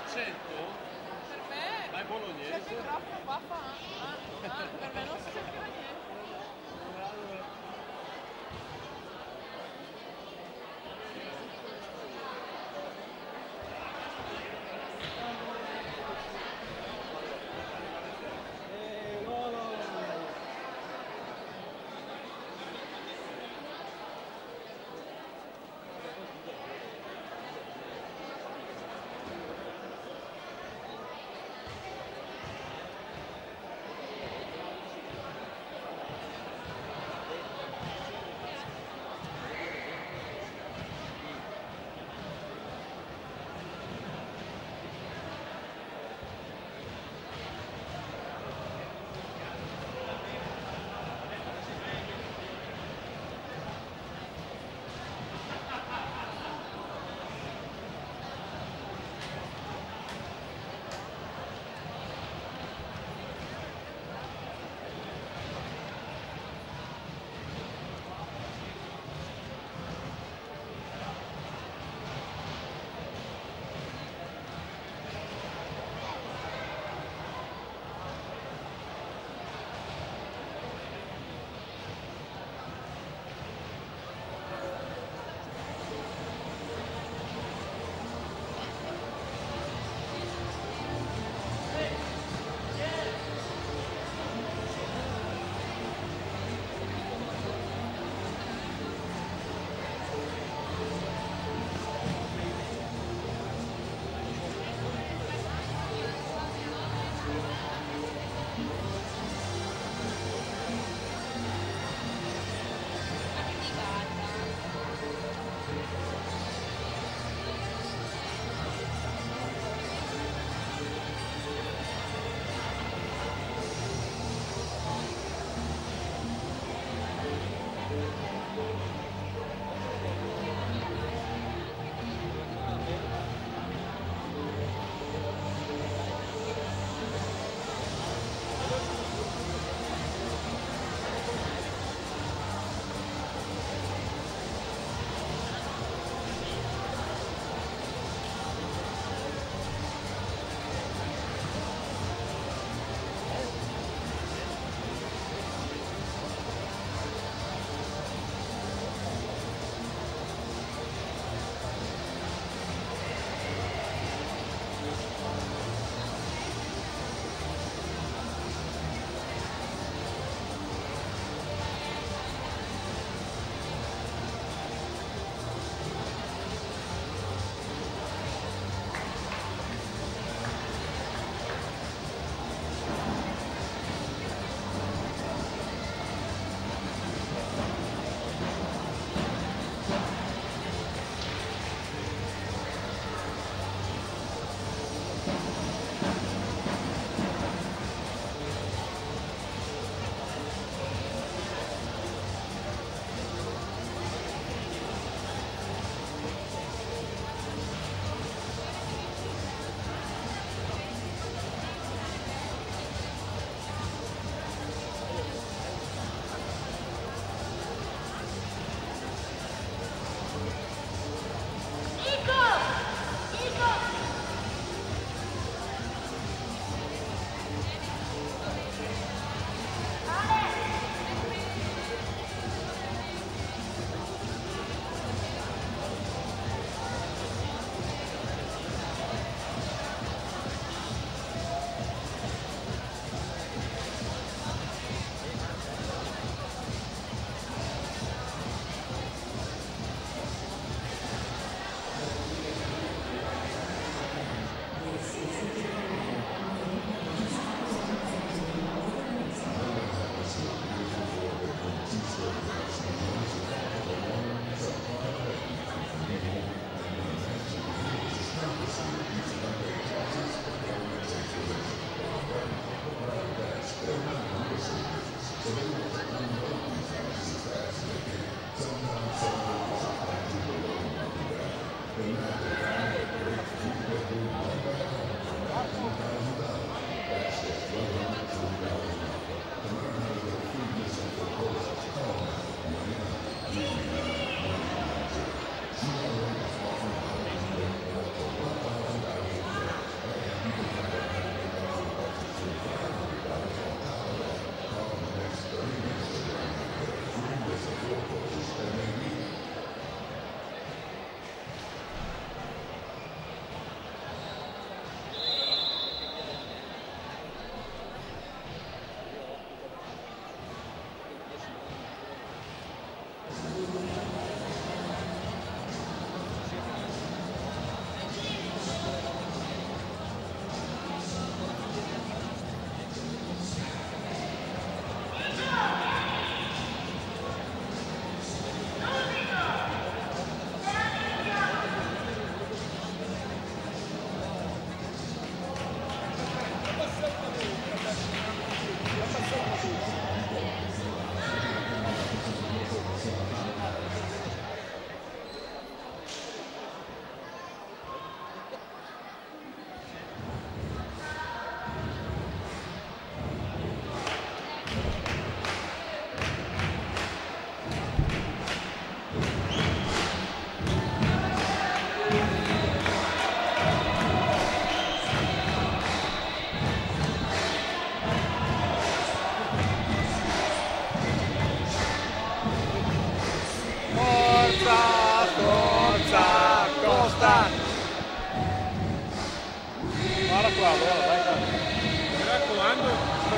C'è un accento? Per me Ma è bolognese? c'è più troppo qua fa. Ah, ah, per me non si sentiva niente.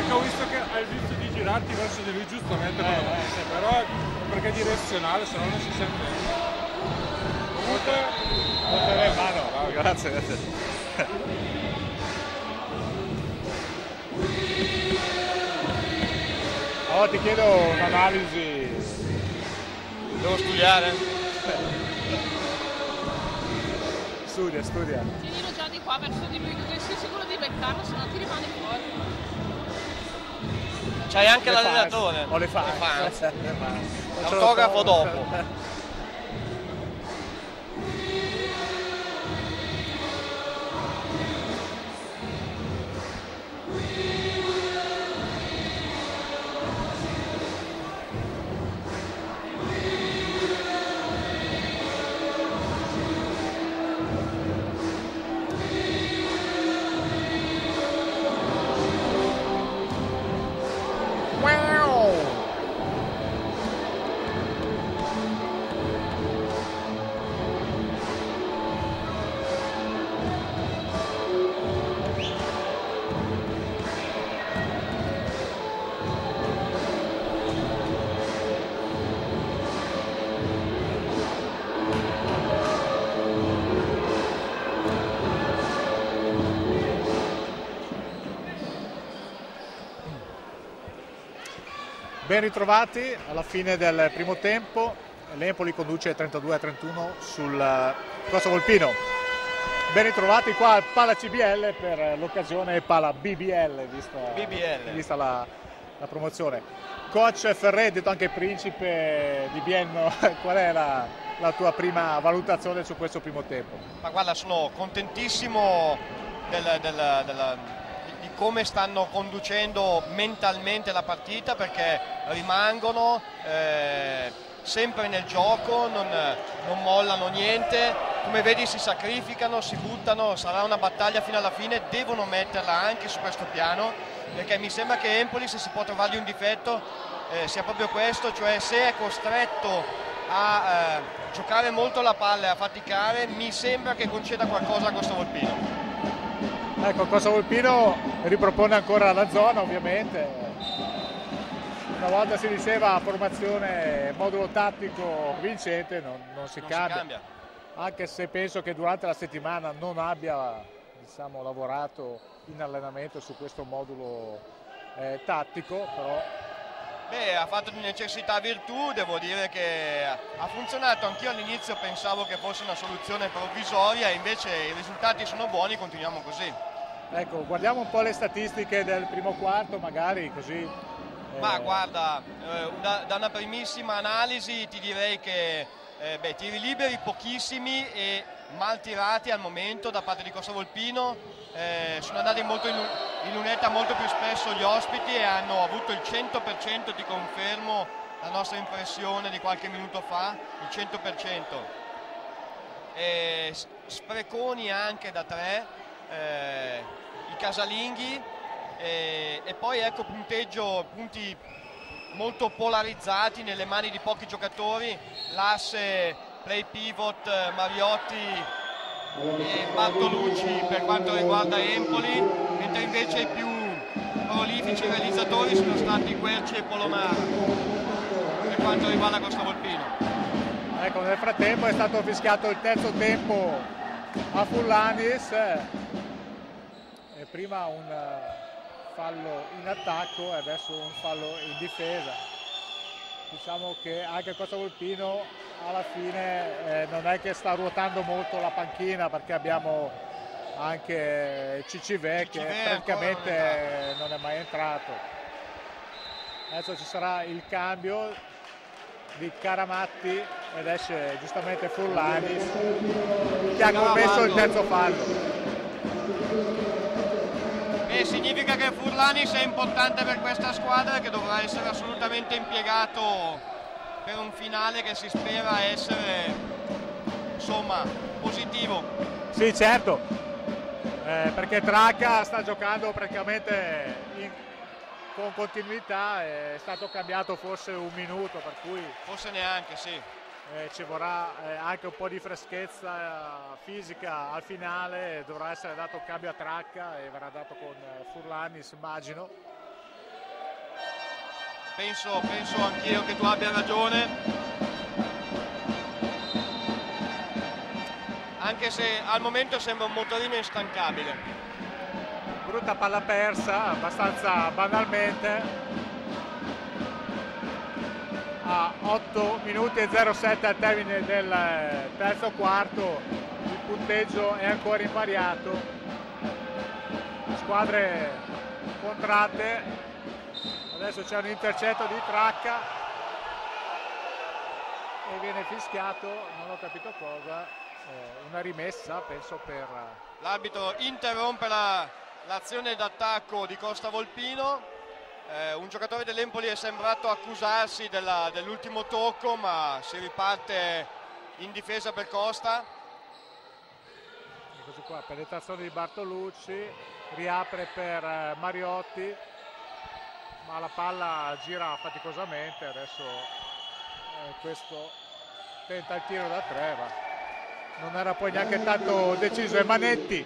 Perché ho visto che hai visto di girarti verso di lui giustamente, Eh, però, eh, però perché è direzionale, se no non si sente. Comunque, Non te ne mano. Grazie, grazie. Allora ti chiedo un'analisi. Devo studiare. Studia, studia. Tienilo già di qua verso di lui, così sei sicuro di beccarlo, se no ti rimane fuori. C'hai anche Le l'allenatore. Ho le fans. Le fans. L'autografo dopo. Ben ritrovati alla fine del primo tempo. L'Empoli conduce 32 a 31 sul eh, Costa Volpino. Ben ritrovati qua al Pala CBL per l'occasione Pala BBL, vista, BBL. vista la, la promozione. Coach Ferré, detto anche principe di Bienno, qual è la, la tua prima valutazione su questo primo tempo? Ma guarda, sono contentissimo del- del- del- come stanno conducendo mentalmente la partita perché rimangono eh, sempre nel gioco, non, non mollano niente, come vedi si sacrificano, si buttano, sarà una battaglia fino alla fine, devono metterla anche su questo piano perché mi sembra che Empoli se si può trovargli un difetto eh, sia proprio questo, cioè se è costretto a eh, giocare molto la palla e a faticare, mi sembra che conceda qualcosa a questo Volpino. Ecco, Costa Volpino ripropone ancora la zona ovviamente. Una volta si diceva formazione modulo tattico vincente, non, non si Non cambia. si cambia. Anche se penso che durante la settimana non abbia diciamo, lavorato in allenamento su questo modulo eh, tattico, però Beh, ha fatto di necessità virtù, devo dire che ha funzionato, anch'io all'inizio pensavo che fosse una soluzione provvisoria, invece i risultati sono buoni, continuiamo così. ecco, guardiamo un po' le statistiche del primo quarto, magari così. eh, Ma guarda, eh, da, da una primissima analisi ti direi che eh, beh, tiri liberi pochissimi e mal tirati al momento da parte di Costa Volpino. Eh, sono andati molto in, in lunetta molto più spesso gli ospiti e hanno avuto il 100%, ti confermo la nostra impressione di qualche minuto fa, il 100%. Eh, s- spreconi anche da tre, eh, i casalinghi eh, e poi ecco punteggio, punti molto polarizzati nelle mani di pochi giocatori, l'asse play pivot eh, Mariotti e Bartolucci per quanto riguarda Empoli, mentre invece i più prolifici realizzatori sono stati Querci e Polomara per quanto riguarda Costa Volpino. Ecco, nel frattempo è stato fischiato il terzo tempo a Fullanis eh, e prima un eh, fallo in attacco e adesso un fallo in difesa. Diciamo che anche Costa Volpino alla fine eh, non è che sta ruotando molto la panchina perché abbiamo anche Cicive che Cicive praticamente ancora non è mai entrato. Adesso ci sarà il cambio di Caramatti ed esce giustamente Furlani che ha commesso il terzo fallo. E significa che Furlanis è importante per questa squadra che dovrà essere assolutamente impiegato per un finale che si spera essere insomma positivo. Sì, certo, eh, perché Tracca sta giocando praticamente in- con continuità, è stato cambiato forse un minuto, per cui Forse neanche, sì. Eh, ci vorrà eh, anche un po' di freschezza eh, fisica al finale, dovrà essere dato cambio a tracca e verrà dato con eh, Furlanis immagino. Penso, penso anch'io che tu abbia ragione. Anche se al momento sembra un motorino instancabile. Brutta palla persa, abbastanza banalmente. A 8 minuti e 07 al termine del eh, terzo quarto, il punteggio è ancora invariato. Squadre contratte, adesso c'è un intercetto di tracca e viene fischiato, non ho capito cosa, eh, una rimessa penso per... L'arbitro interrompe la- l'azione d'attacco di Costa Volpino. Eh, un giocatore dell'Empoli è sembrato accusarsi dell'ultimo tocco, ma si riparte in difesa per Costa. Eccoci qua, penetrazione di Bartolucci, riapre per eh, Mariotti, ma la palla gira faticosamente, adesso eh, questo tenta il tiro da tre, ma non era poi neanche tanto deciso. E Manetti,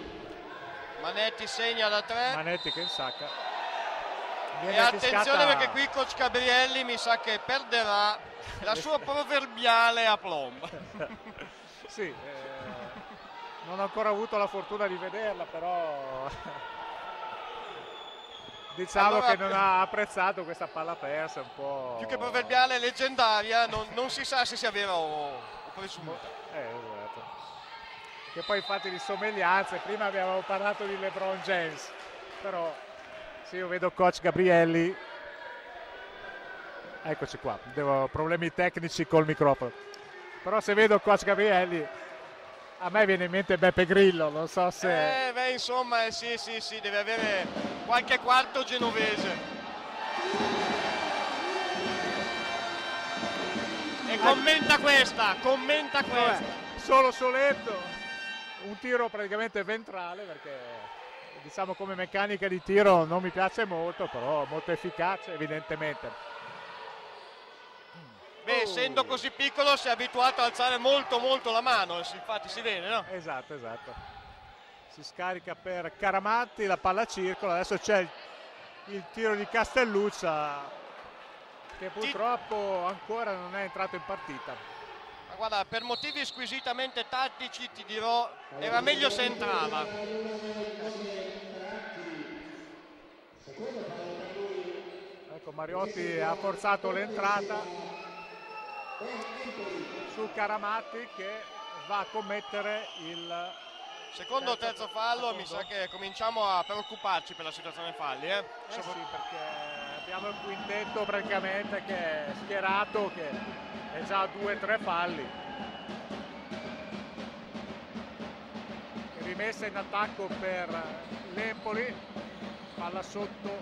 Manetti segna da tre. Manetti che insacca. E attenzione fischiata- perché qui coach Gabrielli mi sa che perderà la sua proverbiale aplomb. sì, eh, non ho ancora avuto la fortuna di vederla, però diciamo Allora, che non ha apprezzato questa palla persa un po'. Più che proverbiale leggendaria, non, non si sa se sia vera o, o presunta. Eh, esatto. Che poi infatti di somiglianze, prima abbiamo parlato di LeBron James, però se io vedo coach Gabrielli, eccoci qua, devo problemi tecnici col microfono, però se vedo coach Gabrielli a me viene in mente Beppe Grillo, non so se... Eh, beh, insomma, eh, sì, sì, sì, deve avere qualche quarto genovese. E commenta questa, commenta questa. Vabbè, solo soletto, un tiro praticamente ventrale perché diciamo come meccanica di tiro non mi piace molto, però molto efficace evidentemente. Beh, essendo così piccolo si è abituato ad alzare molto molto la mano, si- infatti si vede, no? Esatto, esatto. Si scarica per Caramatti, la palla circola, adesso c'è il, il tiro di Castelluccia che purtroppo ancora non è entrato in partita. Guarda, per motivi squisitamente tattici ti dirò, era meglio se entrava. Ecco, Mariotti ha forzato l'entrata su Caramatti che va a commettere il... Secondo o terzo fallo mi sa che cominciamo a preoccuparci per la situazione falli, eh? Eh sì, perché abbiamo il quintetto praticamente che è schierato, che è già a due o tre falli. Rimessa in attacco per l'Empoli, palla sotto,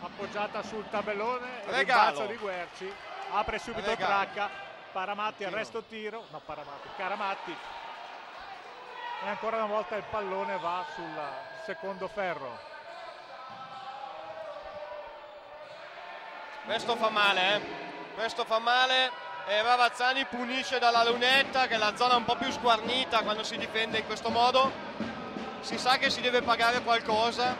appoggiata sul tabellone, il Regalo. di Guerci, apre subito Regalo. Tracca, Paramatti Tiro. arresto tiro, no Paramatti, Caramatti. E ancora una volta il pallone va sul secondo ferro. Questo fa male, eh? Questo fa male e Ravazzani punisce dalla lunetta che è la zona un po' più sguarnita quando si difende in questo modo. Si sa che si deve pagare qualcosa.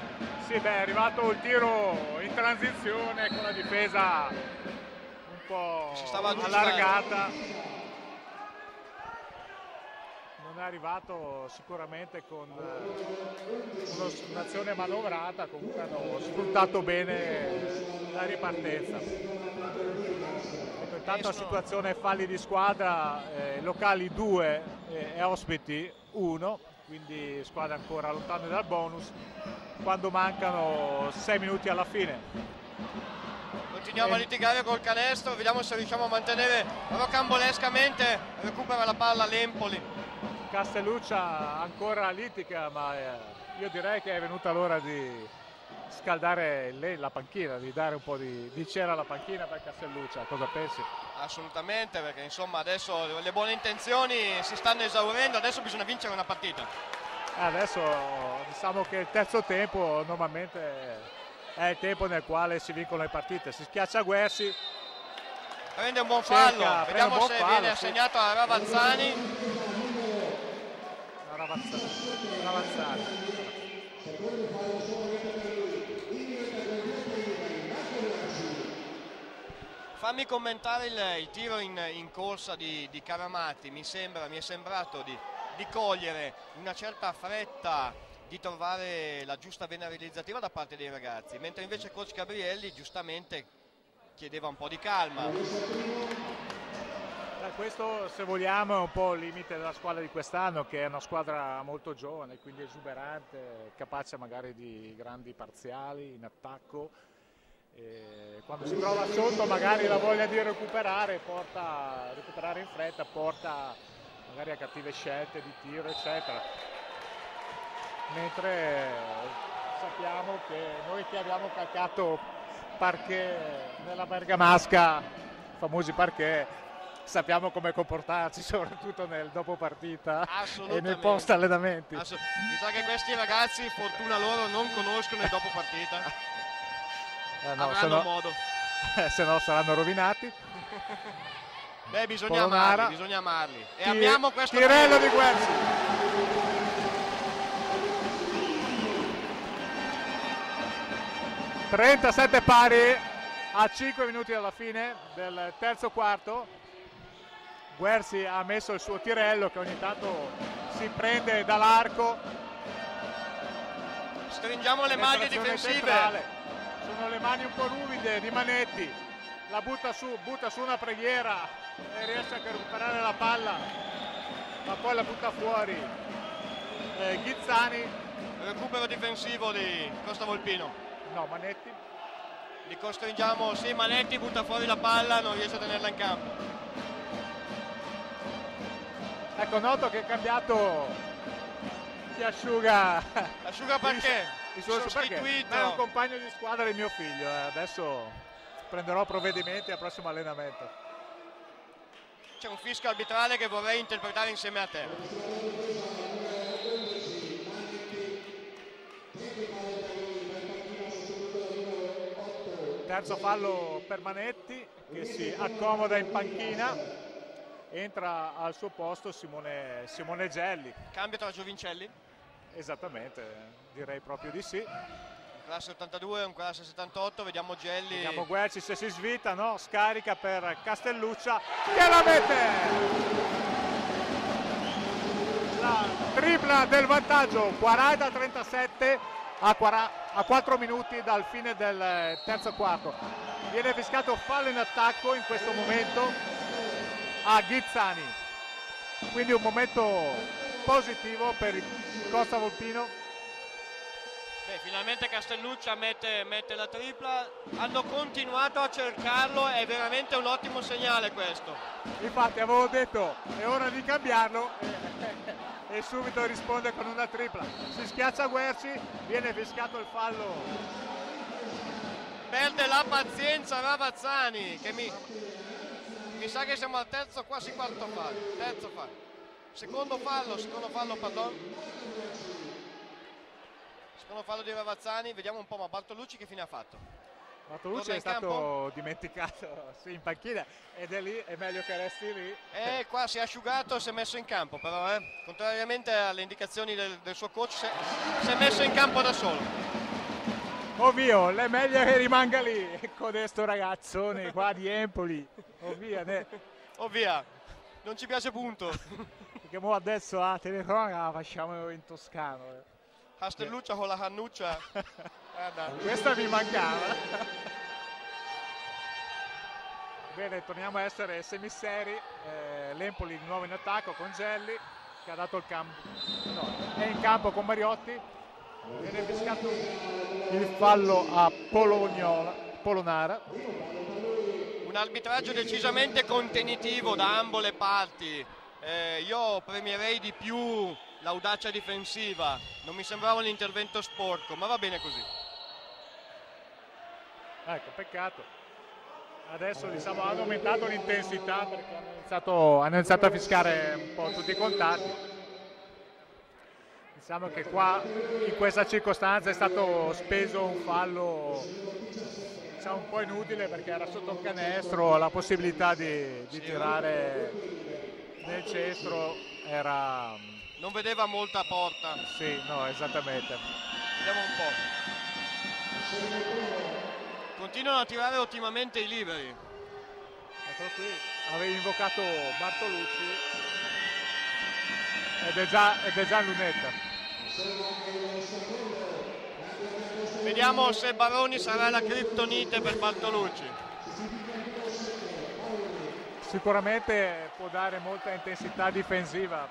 Sì, beh, è arrivato il tiro in transizione con la difesa un po' allargata. Non è arrivato sicuramente con eh, un'azione manovrata, comunque hanno sfruttato bene la ripartenza. Adesso- situazione falli di squadra, eh, locali 2 e ospiti 1, quindi squadre ancora lontane dal bonus, quando mancano 6 minuti alla fine. Continuiamo a Eh. litigare col canestro, vediamo se riusciamo a mantenere rocambolescamente. Recupera la palla l'Empoli. Castelluccia ancora litiga, ma eh, io direi che è venuta l'ora di scaldare lei la panchina, di dare un po' di, di cera alla panchina per Castelluccia. Cosa pensi? Assolutamente, perché insomma adesso le buone intenzioni si stanno esaurendo, adesso bisogna vincere una partita. Adesso diciamo che il terzo tempo normalmente è il tempo nel quale si vincono le partite. Si schiaccia Guersi, prende un buon fallo, vediamo buon se fallo, viene sì. assegnato a Ravazzani. Ravazzani. Ravazzani. Fammi commentare il, il tiro in, in corsa di, di Caramatti, mi, sembra, mi è sembrato di, di cogliere una certa fretta di trovare la giusta vena realizzativa da parte dei ragazzi, mentre invece coach Gabrielli giustamente chiedeva un po' di calma. Questo se vogliamo è un po' il limite della squadra di quest'anno che è una squadra molto giovane, quindi esuberante, capace magari di grandi parziali in attacco. E quando si trova sotto magari la voglia di recuperare, porta, recuperare in fretta porta magari a cattive scelte di tiro eccetera. Mentre sappiamo che noi che abbiamo calcato parquet nella bergamasca, famosi parquet, sappiamo come comportarci soprattutto nel dopo partita e nei Assolutamente. post allenamenti. Mi sa che questi ragazzi, fortuna loro, non conoscono il dopo partita. Eh, no, se Avranno no- modo. se no saranno rovinati. Beh, bisogna Polonara. amarli, bisogna amarli. E Ti- amiamo questo Tirello di Guerzi. 37 pari a 5 minuti dalla fine del terzo quarto. Guerzi ha messo il suo tirello che ogni tanto si prende dall'arco. Stringiamo le maglie Penetrazione difensive. centrale. Sono le mani un po' ruvide di Manetti. La butta su, butta su una preghiera e riesce a recuperare la palla, ma poi la butta fuori. Eh, Ghizzani, Recupero difensivo di Costa Volpino. no, Manetti. Li costringiamo, sì, Manetti butta fuori la palla, non riesce a tenerla in campo. Ecco, noto che è cambiato chi asciuga Asciuga perché? il suo Sostituito. ma è un compagno di squadra di mio figlio. eh. Adesso prenderò provvedimenti al prossimo allenamento. C'è un fischio arbitrale che vorrei interpretare insieme a te. Terzo fallo per Manetti che si accomoda in panchina. Entra al suo posto Simone, Simone Gelli. Cambio tra Giovincelli, Esattamente, direi proprio di sì. un classe 82 e un classe 78, vediamo Gelli. Vediamo Guerci se si svita, no? Scarica per Castelluccia che la mette! La tripla del vantaggio, 40-37 a, 40 a 4 minuti dal fine del terzo quarto. Viene fiscato fallo in attacco in questo momento a Ghizzani. Quindi un momento positivo per il Costa Volpino. Beh, finalmente Castelluccia mette, mette la tripla, hanno continuato a cercarlo, è veramente un ottimo segnale questo. Infatti avevo detto è ora di cambiarlo e, e subito risponde con una tripla. Si schiaccia Guerci, viene fiscato il fallo. Perde la pazienza Ravazzani, che mi, mi sa che siamo al terzo, quasi quarto fallo. Terzo fallo. Secondo fallo, secondo fallo, pardon. Secondo fallo di Ravazzani, vediamo un po', ma Bartolucci che fine ha fatto? Bartolucci è stato campo? dimenticato sì, in panchina ed è lì, è meglio che resti lì. E qua si è asciugato e si è messo in campo, però, eh. Contrariamente alle indicazioni del, del suo coach, si è- si è messo in campo da solo. Ovvio, è meglio che rimanga lì con questo ragazzone qua di Empoli. Ovvio, ne- Oh via, non ci piace punto. perché mo adesso la telecronaca la facciamo in toscano. eh. Castelluccia con la cannuccia. Guarda. Questa mi mancava. Bene, torniamo a essere semiseri. Eh, L'Empoli di nuovo in attacco con Gelli che ha dato il campo. No, è in campo con Mariotti. Viene fiscato il fallo a Pologno, Polonara. Un arbitraggio decisamente contenitivo da ambo le parti. Eh, io premierei di più l'audacia difensiva. Non mi sembrava un intervento sporco, ma va bene così. Ecco, peccato. Adesso diciamo, hanno aumentato l'intensità perché hanno iniziato, hanno iniziato a fiscare un po' tutti i contatti. Diciamo che qua in questa circostanza è stato speso un fallo diciamo, un po' inutile perché era sotto un canestro, la possibilità di, di tirare nel centro era... Non vedeva molta porta. Sì, no, esattamente. Vediamo un po'. Continuano a tirare ottimamente i liberi. Eccolo qui, avevi invocato Bartolucci ed è già, ed è già lunetta. Vediamo se Baroni sarà la criptonite per Bartolucci. Sicuramente può dare molta intensità difensiva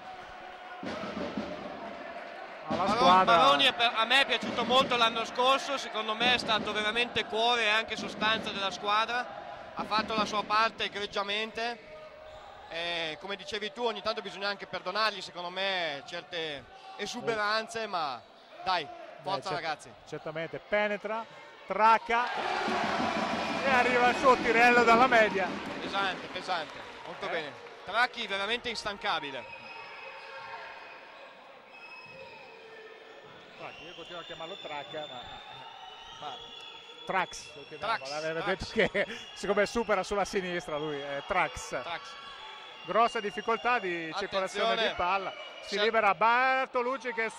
alla squadra. Baroni per- a me è piaciuto molto l'anno scorso, secondo me è stato veramente cuore e anche sostanza della squadra, ha fatto la sua parte egregiamente. E, come dicevi tu, ogni tanto bisogna anche perdonargli, secondo me, certe esuberanze, ma dai, forza Beh, cer- ragazzi. Certamente, penetra, tracca e arriva il suo tirello dalla media. Pesante, pesante, molto Eh. bene. Tracchi veramente instancabile. Tracca, io continuo a chiamarlo tracca, ma... ma Trax. Trax, Aveva Trax. detto che siccome supera sulla sinistra lui, è Trax. Trax. Grossa difficoltà di circolazione Attenzione. di palla. Si libera Bartolucci che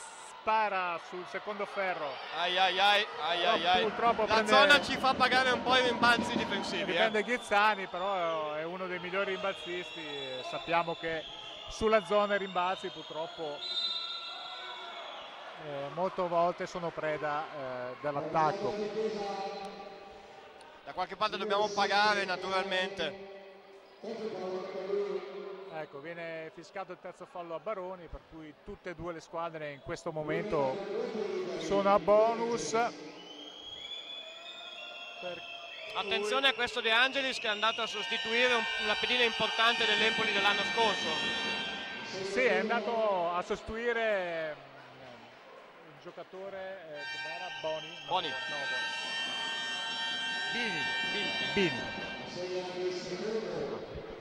spara sul secondo ferro. Ai ai ai, ai ai ai. Purtroppo La prende- zona ci fa pagare un po' i rimbalzi difensivi. eh. Dipende Ghizzani, però è uno dei migliori rimbalzisti. Sappiamo che sulla zona i rimbalzi purtroppo eh, molte volte sono preda eh, dell'attacco. Da qualche parte dobbiamo pagare naturalmente. Ecco, viene fiscato il terzo fallo a Baroni, per cui tutte e due le squadre in questo momento sono a bonus. Attenzione a questo De Angelis che è andato a sostituire un- una pedina importante dell'Empoli dell'anno scorso. Sì, è andato a sostituire mm, il giocatore eh, com'era? Boni. No, Boni. No, Boni. Bini. Bini. E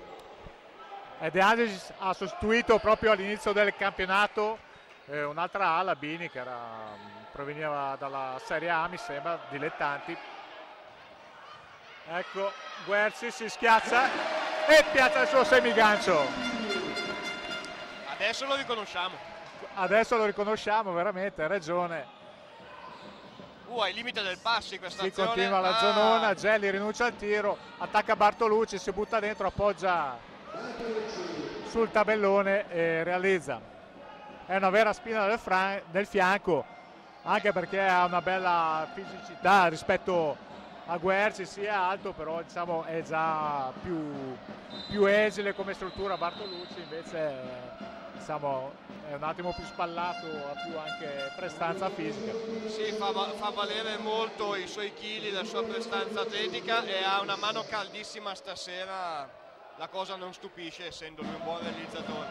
De Angelis ha sostituito proprio all'inizio del campionato eh, un'altra ala, Bini, che era, mm, proveniva dalla Serie A, mi sembra, dilettanti. Ecco, Guerzi si schiaccia e piazza il suo semigancio. Adesso lo riconosciamo. Adesso lo riconosciamo veramente, ha ragione. Uh, ai limite del passi questa Si azione. continua la Ah, zonona, Gelli rinuncia al tiro, attacca Bartolucci, si butta dentro, appoggia sul tabellone e realizza. È una vera spina del, del fianco, anche perché ha una bella fisicità rispetto a Guerci, sì è alto, però diciamo è già più, più esile come struttura. Bartolucci invece eh, diciamo, è un attimo più spallato, ha più anche prestanza fisica. Sì, fa, fa valere molto i suoi chili, la sua prestanza atletica e ha una mano caldissima stasera. La cosa non stupisce essendo lui un buon realizzatore.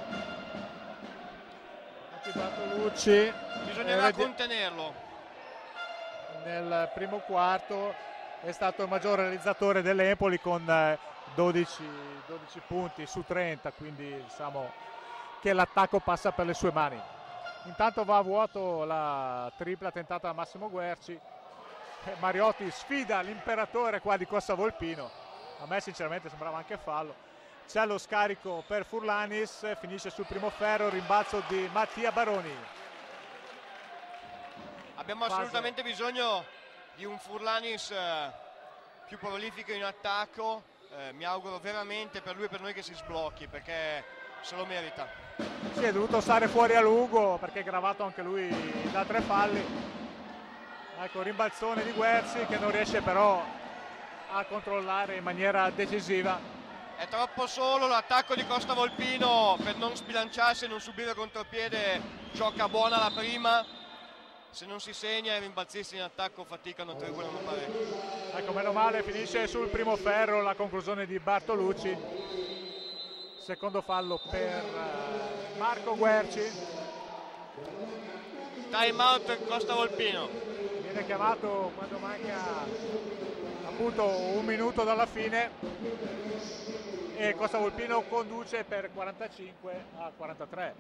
Anche Bartolucci Bisognerà eh, contenerlo. nel primo quarto è stato il maggior realizzatore dell'Empoli con eh, 12, 12 punti su 30, quindi diciamo che l'attacco passa per le sue mani. Intanto va a vuoto la tripla tentata da Massimo Guerci. E Mariotti sfida l'imperatore qua di Costa Volpino. A me sinceramente sembrava anche fallo. C'è lo scarico per Furlanis, finisce sul primo ferro, rimbalzo di Mattia Baroni. Abbiamo Quasi. assolutamente bisogno di un Furlanis eh, più prolifico in attacco. Eh, mi auguro veramente per lui e per noi che si sblocchi perché se lo merita. Si è dovuto stare fuori a lungo perché è gravato anche lui da tre falli. Ecco, rimbalzone di Guerzi che non riesce però a controllare in maniera decisiva. È troppo solo l'attacco di Costa Volpino per non sbilanciarsi e non subire contropiede. Gioca buona la prima. Se non si segna i rimbalzisti in attacco faticano, tribulano parecchio. Ecco, meno male finisce sul primo ferro la conclusione di Bartolucci. Secondo fallo per eh, Marco Guerci. Time out Costa Volpino. Viene chiamato quando manca appunto un minuto dalla fine e Costa Volpino conduce per 45 a 43.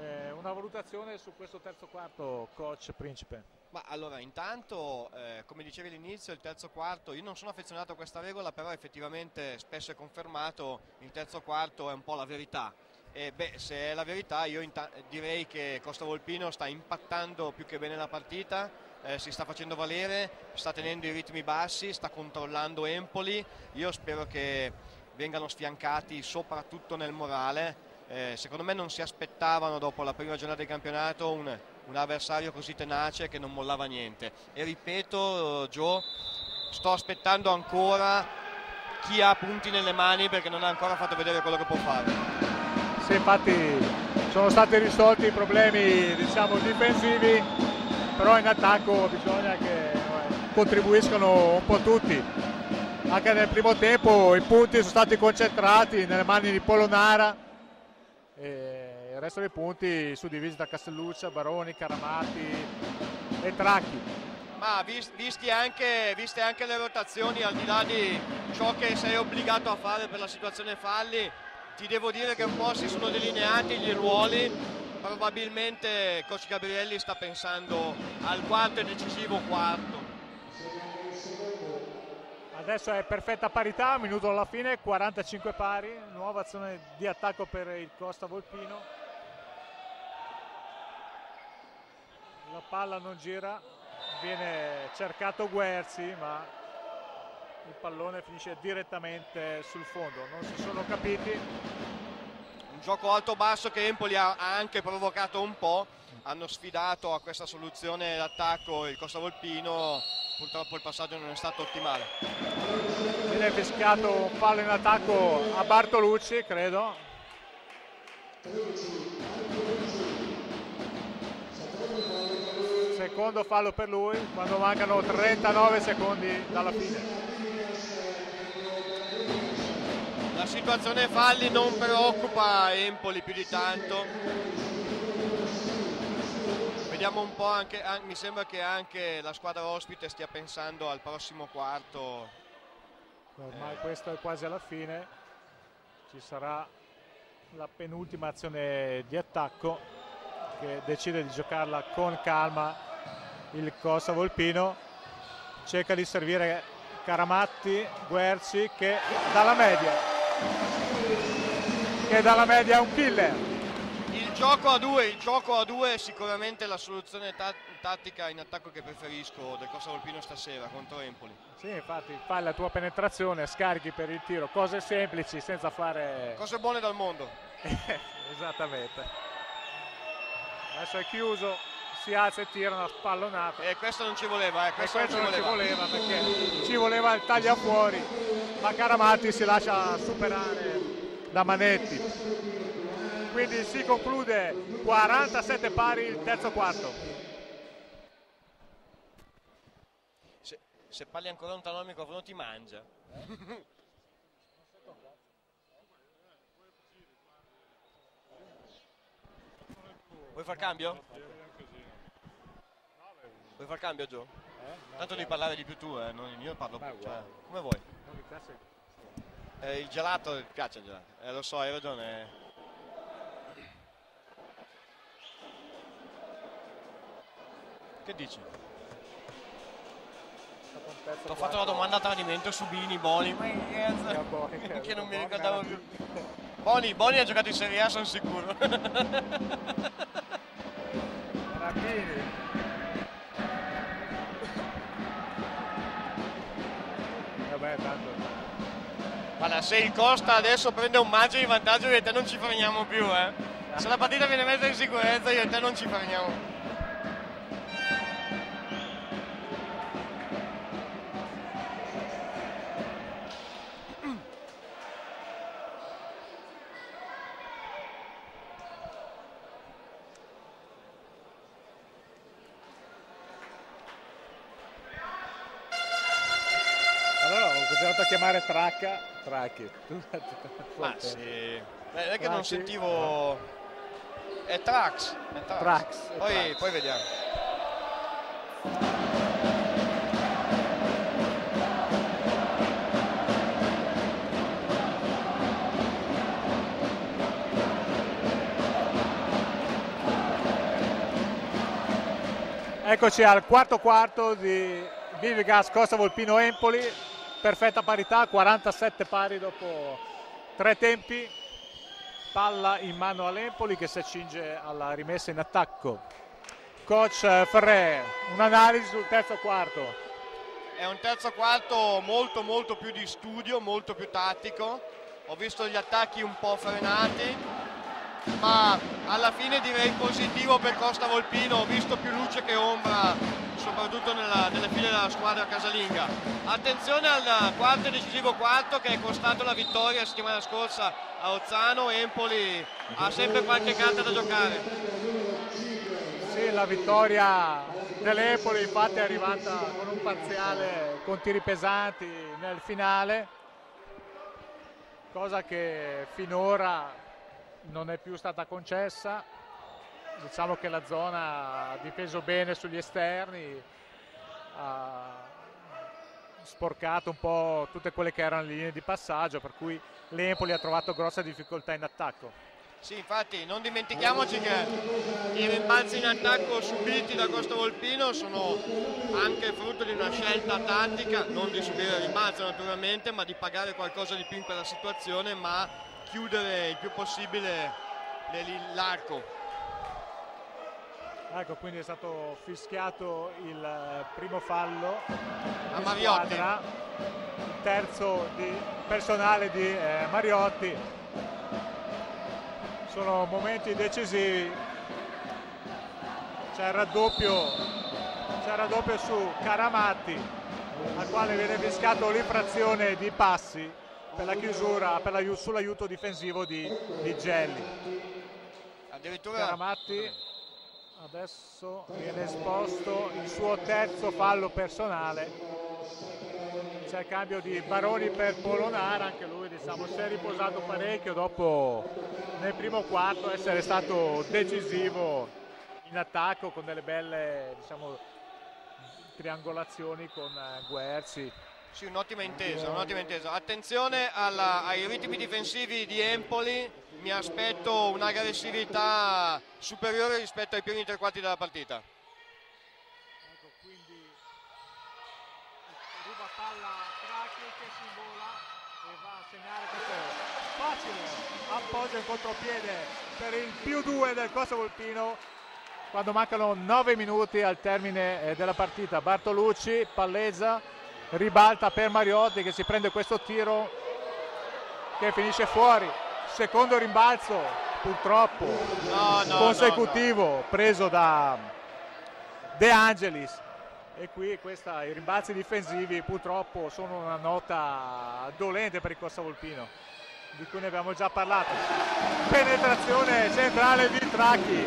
Eh, una valutazione su questo terzo quarto, coach Principe. Ma allora, intanto, eh, come dicevi all'inizio, il terzo quarto, io non sono affezionato a questa regola, però effettivamente spesso è confermato, il terzo quarto è un po' la verità. E beh, se è la verità, io direi che Costa Volpino sta impattando più che bene la partita, eh, si sta facendo valere, sta tenendo i ritmi bassi, sta controllando Empoli. Io spero che vengano sfiancati soprattutto nel morale. Eh, secondo me non si aspettavano dopo la prima giornata di campionato un, un avversario così tenace che non mollava niente. E ripeto, Joe, sto aspettando ancora chi ha punti nelle mani perché non ha ancora fatto vedere quello che può fare. Sì, infatti sono stati risolti i problemi diciamo, difensivi, però in attacco bisogna che eh, contribuiscano un po' tutti. Anche nel primo tempo i punti sono stati concentrati nelle mani di Polonara e il resto dei punti suddivisi da Castelluccia, Baroni, Caramati e Tracchi. Ma vis- visti anche, viste anche le rotazioni, al di là di ciò che sei obbligato a fare per la situazione falli, ti devo dire che un po' si sono delineati gli ruoli. Probabilmente Coach Gabrielli sta pensando al quarto e decisivo quarto. Adesso è perfetta parità, minuto alla fine, 45 pari, nuova azione di attacco per il Costa Volpino. La palla non gira, viene cercato Guerzi, ma il pallone finisce direttamente sul fondo. Non si sono capiti. Gioco alto-basso che Empoli ha anche provocato un po'. Hanno sfidato a questa soluzione d'attacco il Costa Volpino. Purtroppo il passaggio non è stato ottimale. Viene fiscato un fallo in attacco a Bartolucci, credo. Secondo fallo per lui quando mancano 39 secondi dalla fine. Situazione falli non preoccupa Empoli più di tanto. Vediamo un po' anche, an- mi sembra che anche la squadra ospite stia pensando al prossimo quarto. Ormai questo è quasi alla fine. Ci sarà la penultima azione di attacco che decide di giocarla con calma il Costa Volpino. Cerca di servire Caramatti, Guerci che dalla media. Che dalla media è un killer. Il gioco a due, il gioco a due è sicuramente la soluzione ta- tattica in attacco che preferisco del Costa Volpino stasera contro Empoli. Sì, infatti fai la tua penetrazione, scarichi per il tiro, cose semplici senza fare... Cose buone dal mondo. Esattamente. Adesso è chiuso, si alza e tira una spallonata. E questo non ci voleva, eh, E questo, questo non ci voleva. perché ci voleva il taglia fuori, ma Caramatti si lascia superare da Manetti. Quindi si conclude 47 pari il terzo quarto. Se, se parli ancora lontano dal microfono ti mangia. Vuoi far cambio? Vuoi far cambio Gio? Tanto devi parlare di più tu, eh, non io parlo più. Cioè, come vuoi? Eh, il gelato ti piace il gelato? Eh, lo so, hai ragione. Che dici? Ho fatto una domanda a tradimento su Bini, Boni, che non mi ricordavo più. Boni, Boni ha giocato in Serie A, sono sicuro. Vabbè, Guarda, se il Costa adesso prende un maggio di vantaggio io e te non ci freniamo più, eh. Se la partita viene messa in sicurezza io e te non ci a chiamare Tracca, Tracchi. Ma sì. Beh, non è che non sentivo... È Trax. È Trax. Trax, è Poi, Trax. poi vediamo. Ecco Eccoci al quarto quarto di Vivigas Costa Volpino Empoli, perfetta parità, 47 pari dopo tre tempi, palla in mano all'Empoli che si accinge alla rimessa in attacco. Coach Ferré, un'analisi sul terzo quarto. È un terzo quarto molto molto più di studio, molto più tattico. Ho visto gli attacchi un po' frenati, ma alla fine direi positivo per Costa Volpino. Ho visto più luce che ombra, soprattutto nella, nelle file della squadra casalinga. Attenzione al quarto e decisivo quarto che è costato la vittoria la settimana scorsa a Ozzano. Empoli ha sempre qualche carta da giocare. Sì, la vittoria dell'Empoli infatti è arrivata con un parziale con tiri pesanti nel finale, cosa che finora non è più stata concessa. Diciamo che la zona ha difeso bene sugli esterni, ha sporcato un po' tutte quelle che erano le linee di passaggio, per cui l'Empoli ha trovato grossa difficoltà in attacco. Sì, infatti non dimentichiamoci che i rimbalzi in attacco subiti da Costa Volpino sono anche frutto di una scelta tattica, non di subire il rimbalzo naturalmente, ma di pagare qualcosa di più in quella situazione, ma chiudere il più possibile l'arco. Ecco, quindi è stato fischiato il primo fallo a Mariotti. Squadra, il terzo di personale di eh, Mariotti sono momenti decisivi c'è il raddoppio c'è il raddoppio su Caramatti al quale viene fiscato l'infrazione di passi per la chiusura per la, sull'aiuto difensivo di, di Gelli addirittura Caramatti adesso viene esposto il suo terzo fallo personale c'è il cambio di Baroni per Polonara, anche lui diciamo, si è riposato parecchio dopo nel primo quarto essere stato decisivo in attacco con delle belle diciamo, triangolazioni con uh, Guerzi. Sì, un'ottima intesa, un'ottima intesa. Attenzione alla, ai ritmi difensivi di Empoli, mi aspetto un'aggressività superiore rispetto ai primi tre quarti della partita. appoggia in contropiede per il più 2 del Costa Volpino quando mancano 9 minuti al termine eh, della partita Bartolucci palleggia ribalta per Mariotti che si prende questo tiro che finisce fuori secondo rimbalzo purtroppo no, no, consecutivo no, preso da De Angelis e qui questa, i rimbalzi difensivi purtroppo sono una nota dolente per il Costa Volpino di cui ne abbiamo già parlato. Penetrazione centrale di Tracchi,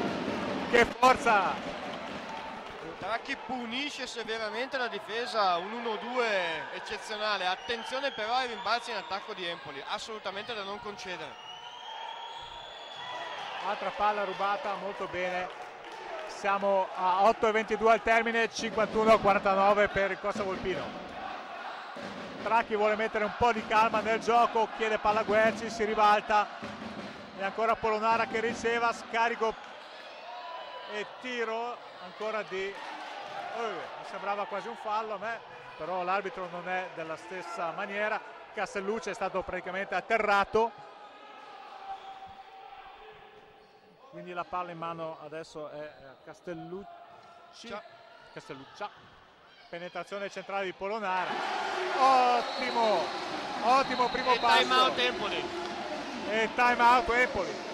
che forza! Tracchi punisce severamente la difesa, un 1-2 eccezionale. Attenzione però ai rimbalzi in attacco di Empoli, assolutamente da non concedere. Altra palla rubata, molto bene. Siamo a 8-22 al termine, 51-49 per il Costa Volpino. Tracchi vuole mettere un po' di calma nel gioco, chiede palla a Guerci, si ribalta e ancora Polonara che riceva, scarico e tiro ancora di... Oh, sembrava quasi un fallo a me, però l'arbitro non è della stessa maniera. Castellucci è stato praticamente atterrato. Quindi la palla in mano adesso è Castellucci. Castelluccia penetrazione centrale di Polonara ottimo ottimo primo e passo time out Empoli e time out Empoli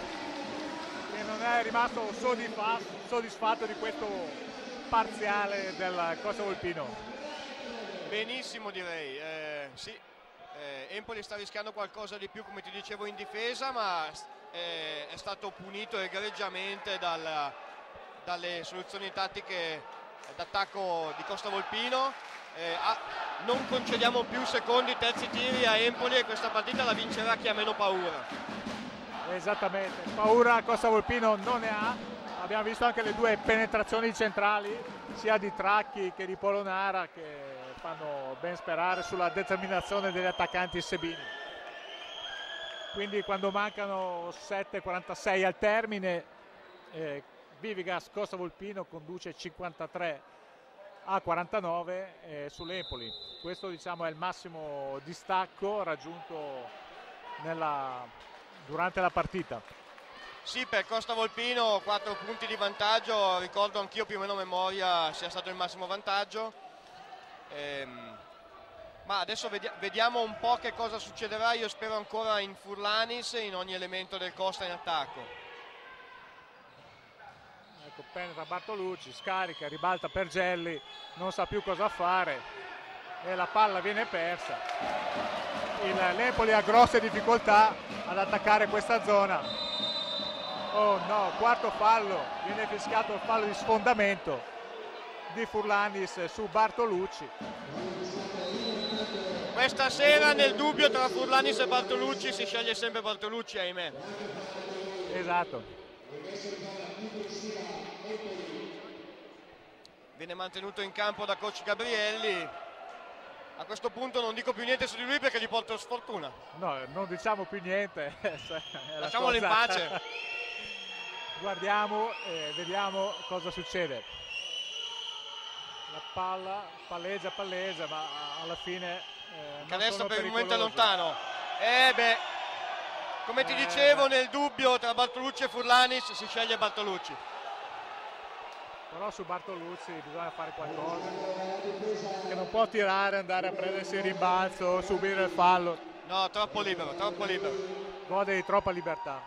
non è rimasto soddisfatto, di questo parziale del Costa Volpino benissimo direi eh, sì eh, Empoli sta rischiando qualcosa di più come ti dicevo in difesa ma eh, è stato punito egregiamente dal, dalle soluzioni tattiche d'attacco di Costa Volpino. Eh, ah, non concediamo più secondi, terzi tiri a Empoli e questa partita la vincerà chi ha meno paura. Esattamente, paura Costa Volpino non ne ha. Abbiamo visto anche le due penetrazioni centrali, sia di Tracchi che di Polonara, che fanno ben sperare sulla determinazione degli attaccanti Sebini. Quindi quando mancano 7,46 al termine, eh, Vivigas Costa Volpino conduce 53 a 49 eh, sull'Empoli. Questo diciamo, è il massimo distacco raggiunto nella, durante la partita. Sì, per Costa Volpino 4 punti di vantaggio, ricordo anch'io più o meno a memoria sia stato il massimo vantaggio. Ehm, ma adesso vedi- vediamo un po' che cosa succederà, io spero ancora in Furlanis e in ogni elemento del Costa in attacco. Ecco, penetra Bartolucci, scarica, ribalta per Gelli, non sa più cosa fare e la palla viene persa. Il L'Empoli ha grosse difficoltà ad attaccare questa zona. Oh no, quarto fallo, viene fischiato il fallo di sfondamento di Furlanis su Bartolucci. Questa sera nel dubbio tra Furlanis e Bartolucci si sceglie sempre Bartolucci, ahimè. Esatto. Viene mantenuto in campo da coach Gabrielli. A questo punto non dico più niente su di lui perché gli porto sfortuna. No, non diciamo più niente. Lasciamolo in pace. Guardiamo e vediamo cosa succede. La palla palleggia, palleggia, ma alla fine eh, Canestro sono per il momento è lontano. Eh beh, come ti Eh, dicevo, nel dubbio tra Bartolucci e Furlanis si sceglie Bartolucci. Però su Bartoluzzi bisogna fare qualcosa. Che non può tirare, andare a prendersi il rimbalzo, subire il fallo. No, troppo libero, troppo libero. Gode di troppa libertà.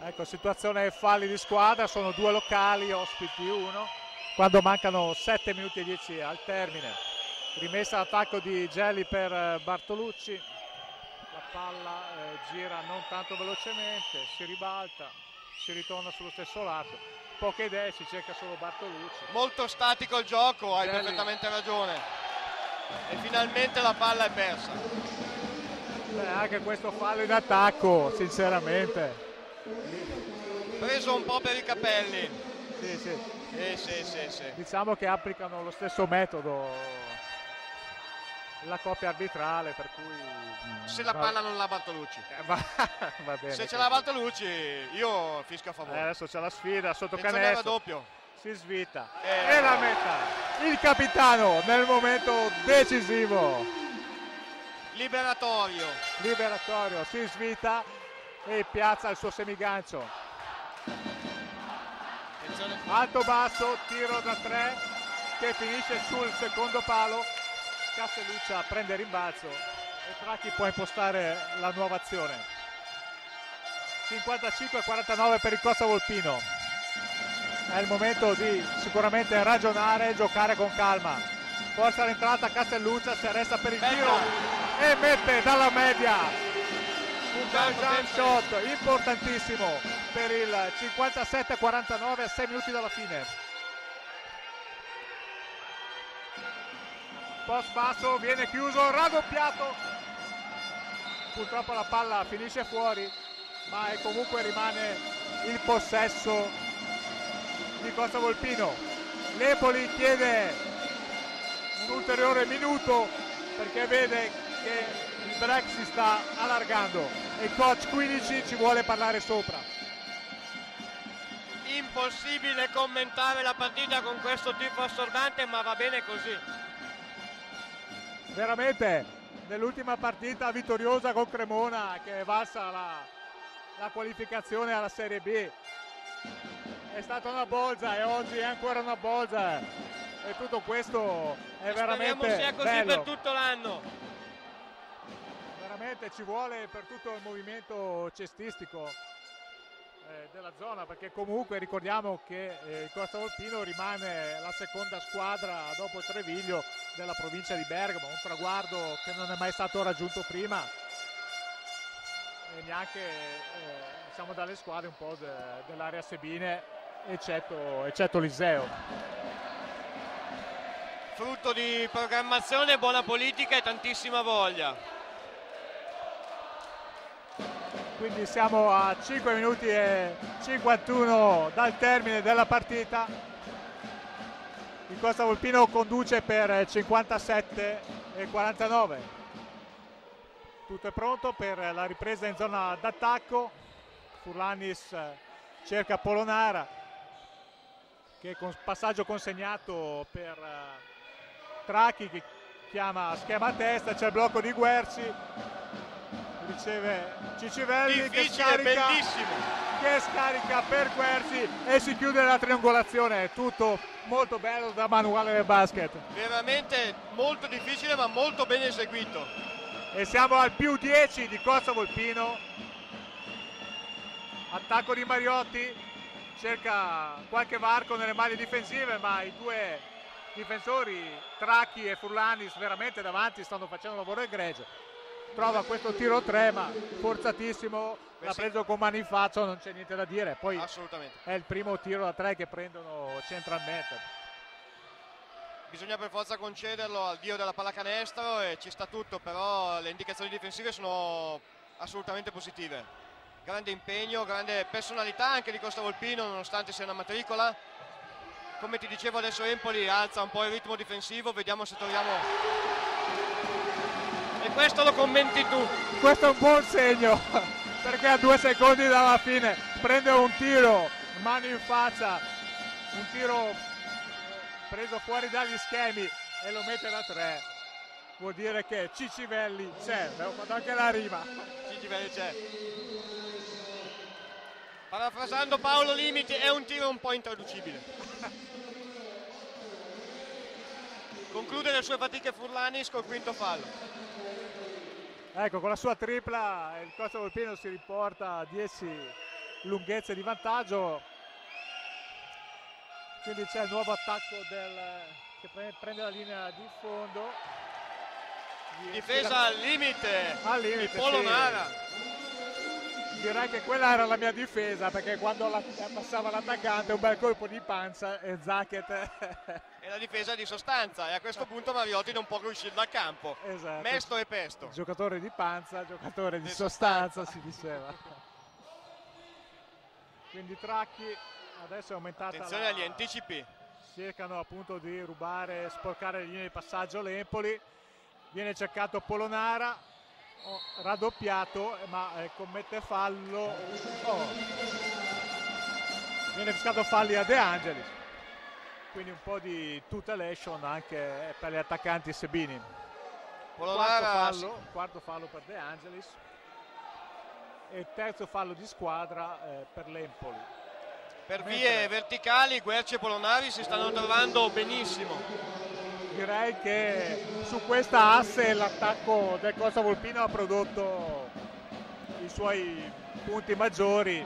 Ecco, situazione falli di squadra, sono due locali, ospiti uno, quando mancano 7 minuti e 10 al termine. Rimessa all'attacco di Gelli per eh, Bartolucci, la palla eh, gira non tanto velocemente, si ribalta, si ritorna sullo stesso lato. Poche idee, si cerca solo Bartolucci. Molto statico il gioco, hai Gelli. perfettamente ragione. E finalmente la palla è persa. Beh, anche questo fallo in attacco, sinceramente. Preso un po' per i capelli. Sì, sì. Sì, sì, sì, sì. Diciamo che applicano lo stesso metodo la coppia arbitrale, per cui... Se la va- palla non la Bartolucci. eh, Va, va bene. Se ce l'ha Bartolucci io fischio a Eh, favore. adesso c'è la sfida sotto canestro. raddoppio. Si svita. Eh. E la metta. Il capitano nel momento decisivo. Liberatorio. Liberatorio si svita e piazza il suo semigancio. Alto basso, tiro da tre che finisce sul secondo palo. Castelluccia prende rimbalzo e Tracchi può impostare la nuova azione. 55-49 per il Costa Volpino. È il momento di sicuramente ragionare e giocare con calma. Forza l'entrata Castelluccia, si arresta per il Bella. tiro e mette dalla media un bel jump shot importantissimo per il 57-49 a 6 minuti dalla fine. Post basso viene chiuso, raddoppiato. Purtroppo la palla finisce fuori, ma comunque rimane il possesso di Costa Volpino. L'Epoli chiede un ulteriore minuto perché vede che il break si sta allargando e coach 15 ci vuole parlare sopra. Impossibile commentare la partita con questo tipo assordante, ma va bene così. Veramente nell'ultima partita vittoriosa con Cremona che è valsa la, la qualificazione alla Serie B è stata una bolgia e oggi è ancora una bolgia e tutto questo è Speriamo veramente sia così bello. per tutto l'anno. veramente ci vuole per tutto il movimento cestistico eh, della zona perché comunque ricordiamo che eh, Costa Volpino rimane la seconda squadra dopo il Treviglio della provincia di Bergamo, un traguardo che non è mai stato raggiunto prima e neanche eh, diciamo dalle squadre un po' de- dell'area Sebine eccetto, eccetto Liseo. Frutto di programmazione, buona politica e tantissima voglia. Quindi siamo a 5 minuti e 51 dal termine della partita. Il Costa Volpino conduce per 57 e 49. Tutto è pronto per la ripresa in zona d'attacco. Furlanis cerca Polonara. che con passaggio consegnato per uh, Tracchi che chiama schema a testa, c'è il blocco di Guerci, riceve Cicivelli che Difficile, scarica, bellissimo. che scarica per Guerci e si chiude la triangolazione, tutto molto bello da manuale del basket. Veramente molto difficile ma molto ben eseguito. E siamo al più 10 di Costa Volpino. Attacco di Mariotti, cerca qualche varco nelle maglie difensive, ma i due difensori, Tracchi e Furlanis, veramente davanti stanno facendo un lavoro egregio. Trova questo tiro 3, ma forzatissimo, Beh, l'ha sì. preso con mano in faccia, non c'è niente da dire. Poi Assolutamente. è il primo tiro da 3 che prendono centralmente. Bisogna per forza concederlo al dio della pallacanestro e ci sta tutto, però le indicazioni difensive sono assolutamente positive. Grande impegno, grande personalità anche di Costa Volpino nonostante sia una matricola. Come ti dicevo adesso Empoli alza un po' il ritmo difensivo, vediamo se troviamo... Questo lo commenti tu. questo è un buon segno perché a due secondi dalla fine prende un tiro mano in faccia un tiro preso fuori dagli schemi e lo mette da tre vuol dire che Cicivelli c'è abbiamo fatto anche la rima Gigi Belli c'è. Parafrasando Paolo Limiti, è un tiro un po' intraducibile. Conclude le sue fatiche Furlanis col quinto fallo. Ecco con la sua tripla il Costa Volpino si riporta a 10 lunghezze di vantaggio. Quindi c'è il nuovo attacco del, che pre- prende la linea di fondo. Difesa al limite Al di limite, Polonara. Direi che quella era la mia difesa perché quando la, passava l'attaccante un bel colpo di panza e Zacchet E la difesa di sostanza. E a questo punto Mariotti non può uscire dal campo. esatto. Mesto e pesto. giocatore di panza, giocatore di Di sostanza, si diceva. Quindi Tracchi adesso è aumentata Attenzione la- agli anticipi. cercano appunto di rubare, sporcare le linee di passaggio l'Empoli. Viene cercato Polonara, raddoppiato, ma eh, commette fallo. Oh. Viene fiscato falli a De Angelis. Quindi un po' di tutelation anche per gli attaccanti Sebini. Quarto fallo, quarto fallo per De Angelis. E terzo fallo di squadra eh, per l'Empoli. per mentre- vie verticali Guerci e Polonari si stanno trovando benissimo. Direi che su questa asse l'attacco del Costa Volpino ha prodotto i suoi punti maggiori.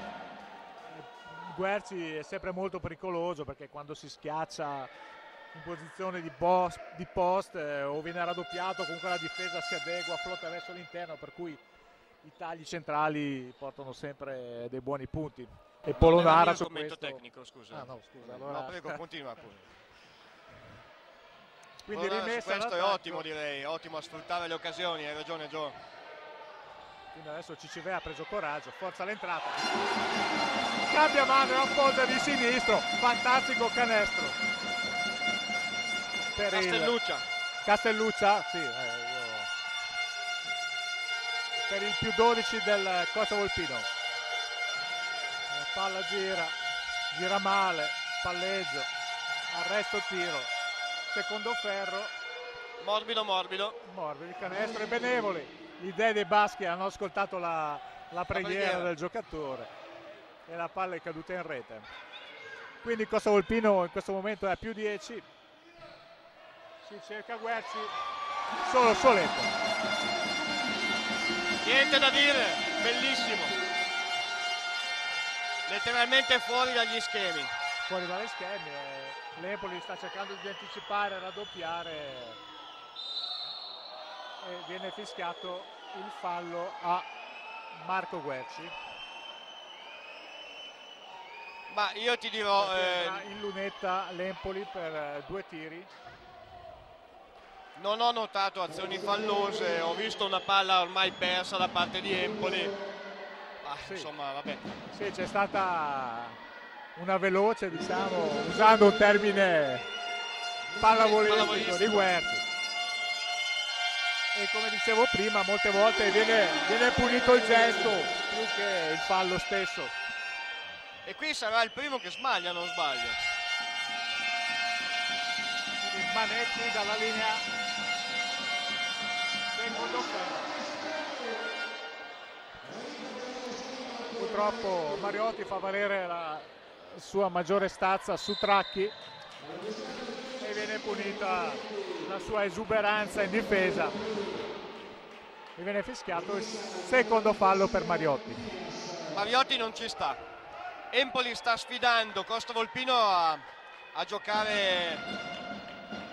Guerci è sempre molto pericoloso perché quando si schiaccia in posizione di, boss- di post eh, o viene raddoppiato comunque la difesa si adegua, flotta verso l'interno per cui i tagli centrali portano sempre dei buoni punti. E Polonara su commento questo... tecnico, scusa. Ah, no, scusa, allora- No, prego, continua pure. Quindi su rimessa questo è ottimo direi, ottimo a sfruttare le occasioni, hai ragione Gio. Quindi adesso Cicivea ha preso coraggio, forza l'entrata. Cambia mano e appoggia di sinistro, fantastico canestro. Per il Castelluccia. Castelluccia, sì, eh, io- per il più 12 del Costa Volpino. La palla gira, gira male, palleggio, arresto tiro, secondo ferro, Morbido, morbido. morbido, il canestro è benevole. Gli dei dei baschi hanno ascoltato la, la preghiera preghiera. del giocatore e la palla è caduta in rete. Quindi Costa Volpino in questo momento è a più 10. Si cerca Guerci, solo Soletto. Niente da dire, bellissimo. Letteralmente fuori dagli schemi. Fuori dagli schemi. eh, L'Empoli sta cercando di anticipare, raddoppiare e viene fischiato il fallo a Marco Guerci. Ma io ti dirò, eh, in lunetta l'Empoli per eh, due tiri. non ho notato azioni fallose, ho visto una palla ormai persa da parte di Empoli. Ah, Sì. Insomma, vabbè. Sì, c'è stata una veloce, diciamo, usando un termine pallavolistico di Guerci. E come dicevo prima, molte volte viene, viene punito il gesto più che il fallo stesso. E qui sarà il primo che sbaglia, non sbaglia. Manetti dalla linea secondo. Purtroppo Mariotti fa valere la sua maggiore stazza su Tracchi e viene punita la sua esuberanza in difesa e viene fischiato il secondo fallo per Mariotti. Mariotti non ci sta. Empoli sta sfidando Costa Volpino a, a giocare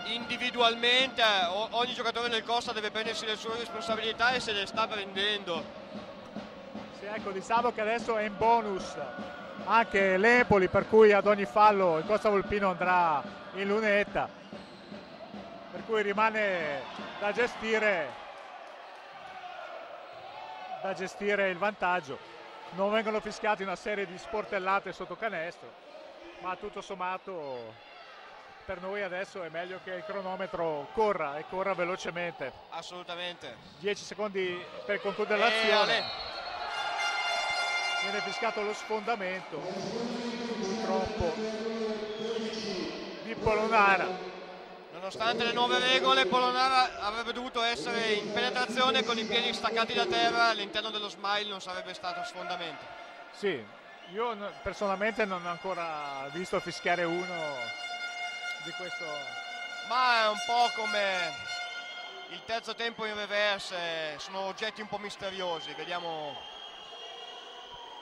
individualmente, ogni giocatore del Costa deve prendersi le sue responsabilità e se le sta prendendo. Sì, ecco, diciamo che adesso è in bonus anche l'Empoli, per cui ad ogni fallo il Costa Volpino andrà in lunetta, per cui rimane da gestire, da gestire il vantaggio. Non vengono fischiati una serie di sportellate sotto canestro, ma tutto sommato per noi adesso è meglio che il cronometro corra e corra velocemente. Assolutamente. 10 secondi per concludere Eh, l'azione. Viene fiscato lo sfondamento, purtroppo, di Polonara. Nonostante le nuove regole, Polonara avrebbe dovuto essere in penetrazione con i piedi staccati da terra, all'interno dello smile non sarebbe stato sfondamento. Sì, io personalmente non ho ancora visto fischiare uno di questo. Ma è un po' come il terzo tempo in reverse, sono oggetti un po' misteriosi, vediamo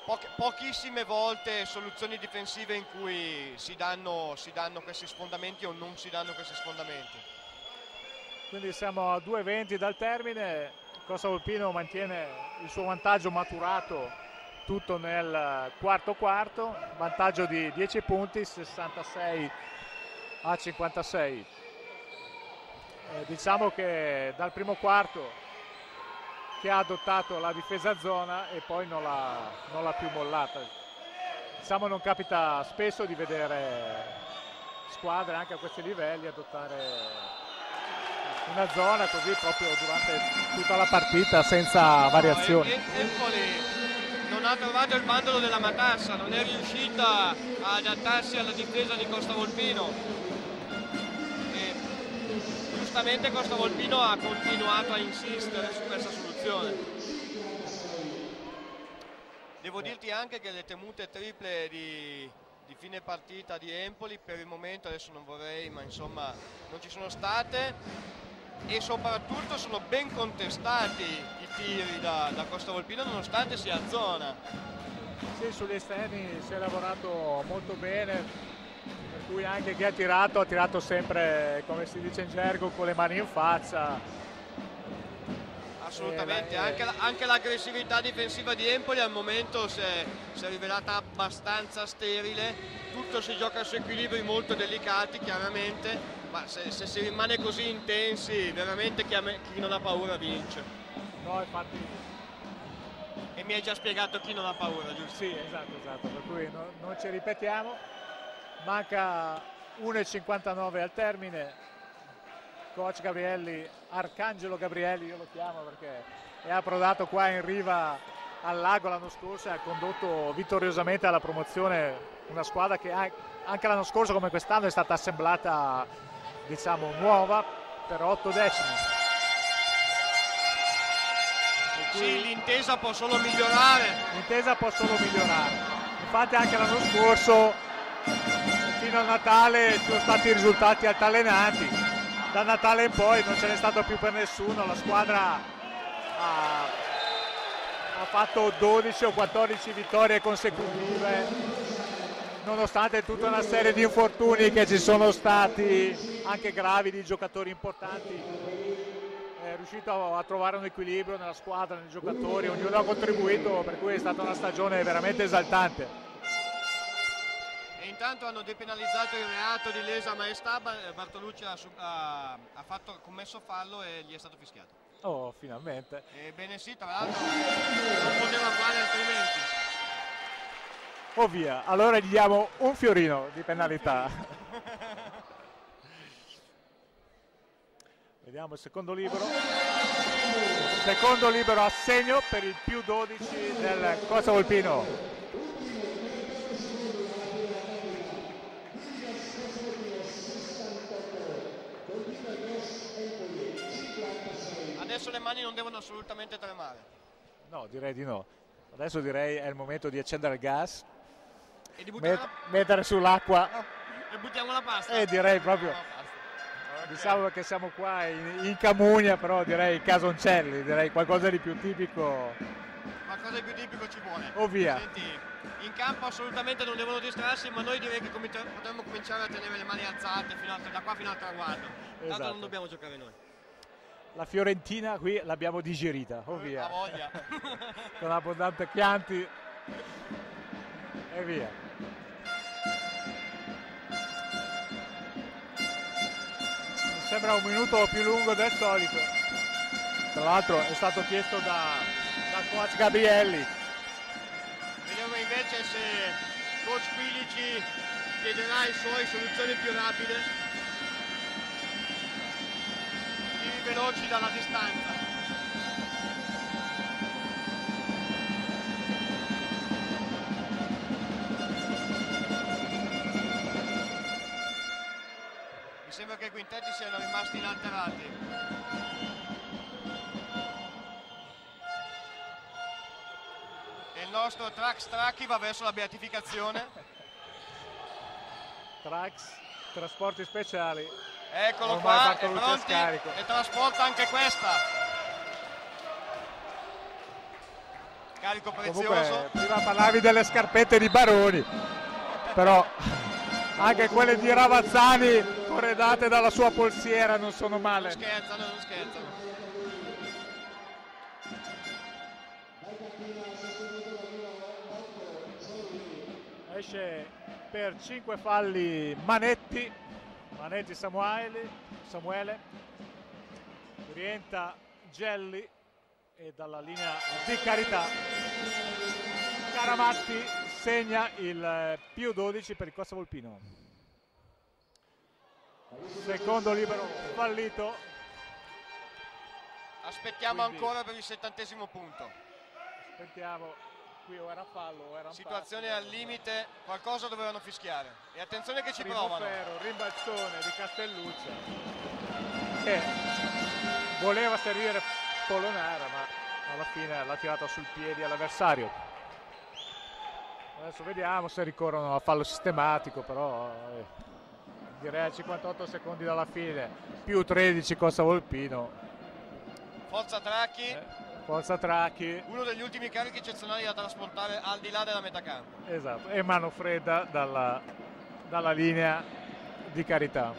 poche- pochissime volte soluzioni difensive in cui si danno, si danno questi sfondamenti o non si danno questi sfondamenti. Quindi siamo a 2.20 dal termine, Costa Volpino mantiene il suo vantaggio maturato tutto nel quarto quarto, vantaggio di 10 punti, 66 a 56. Eh, diciamo che dal primo quarto che ha adottato la difesa zona e poi non l'ha, non l'ha più mollata. Diciamo non capita spesso di vedere squadre anche a questi livelli adottare una zona così proprio durante tutta la partita senza variazioni. No, Empoli non ha trovato il bandolo della matassa, non è riuscita a adattarsi alla difesa di Costa Volpino. E giustamente Costa Volpino ha continuato a insistere su questa soluzione. Devo dirti anche che le temute triple di, di fine partita di Empoli per il momento adesso non vorrei, ma insomma non ci sono state e soprattutto sono ben contestati i tiri da, da Costa Volpino nonostante sia a zona. Sì, sugli esterni si è lavorato molto bene, per cui anche chi ha tirato ha tirato sempre, come si dice in gergo, con le mani in faccia. Assolutamente, Eh, anche, la- anche l'aggressività difensiva di Empoli al momento si è, si è rivelata abbastanza sterile, tutto si gioca su equilibri molto delicati chiaramente, ma se, se si rimane così intensi veramente chi, me- chi non ha paura vince. No, infatti, E mi hai già spiegato chi non ha paura, giusto? sì, esatto, esatto, per cui no- non ci ripetiamo. Manca 1,59 al termine. Coach Gabrielli, Arcangelo Gabrielli, io lo chiamo perché è approdato qua in riva al lago l'anno scorso e ha condotto vittoriosamente alla promozione una squadra che anche l'anno scorso come quest'anno è stata assemblata diciamo nuova per otto decimi. Sì, l'intesa può solo migliorare. l'intesa può solo migliorare. Infatti anche l'anno scorso fino a Natale ci sono stati risultati altalenanti. Da Natale in poi non ce n'è stato più per nessuno, la squadra ha, ha fatto 12 o 14 vittorie consecutive, nonostante tutta una serie di infortuni che ci sono stati, anche gravi, di giocatori importanti è riuscito a trovare un equilibrio nella squadra, nei giocatori, ognuno ha contribuito, per cui è stata una stagione veramente esaltante. E intanto hanno depenalizzato il reato di lesa maestà, Ba- Bartolucci ha, ha- ha fatto- commesso fallo e gli è stato fischiato. Oh, finalmente. Ebbene sì, tra l'altro non poteva fare altrimenti. Oh via, allora gli diamo un fiorino di penalità. Vediamo il secondo libero. Secondo libero a segno per il più 12 del Costa Volpino. Adesso le mani non devono assolutamente tremare. No, direi di no. Adesso direi è il momento di accendere il gas, E di buttare met- mettere sull'acqua la... E buttiamo la pasta. e direi proprio, No, basta. Ok. diciamo che siamo qua in, in Camugna, però direi Casoncelli, direi qualcosa di più tipico. Qualcosa di più tipico ci vuole. O via. Senti, in campo assolutamente non devono distrarsi, ma noi direi che cominci- potremmo cominciare a tenere le mani alzate fino al- da qua fino al traguardo. Tanto Esatto. non dobbiamo giocare noi. La Fiorentina qui l'abbiamo digerita, o A via, voglia. con abbondante Chianti e via. Mi sembra un minuto più lungo del solito. Tra l'altro è stato chiesto da, da coach Gabrielli. Vediamo invece se coach Pilici chiederà ai suoi soluzioni più rapide. Veloci dalla distanza. Mi sembra che i quintetti siano rimasti inalterati. E il nostro Trax Tracchi va verso la beatificazione. Trax, trasporti speciali. Eccolo Ormai qua, è pronti scarico. e trasporta anche questa. Carico prezioso. Comunque, prima parlavi delle scarpette di Baroni, però anche quelle di Ravazzani corredate dalla sua polsiera non sono Non male. scherzano, non scherzano. Esce per 5 falli Manetti, Manetti Samuele, Samuele, rientra Gelli e dalla linea di carità Caramatti segna il eh, più 12 per il Costa Volpino. Secondo libero fallito, Aspettiamo Quindi- ancora per il settantesimo punto. aspettiamo, qui o era fallo o era un Situazione passo. al limite, qualcosa dovevano fischiare. E attenzione che ci provano. ferro, rimbalzone di Castelluccia che voleva servire Polonara ma alla fine l'ha tirata sul piede all'avversario adesso vediamo se ricorrono a fallo sistematico però eh, direi a 58 secondi dalla fine più 13 Costa Volpino Forza Tracchi, eh, forza Tracchi uno degli ultimi carichi eccezionali da trasportare al di là della metà campo. esatto e mano fredda dalla, dalla linea di carità.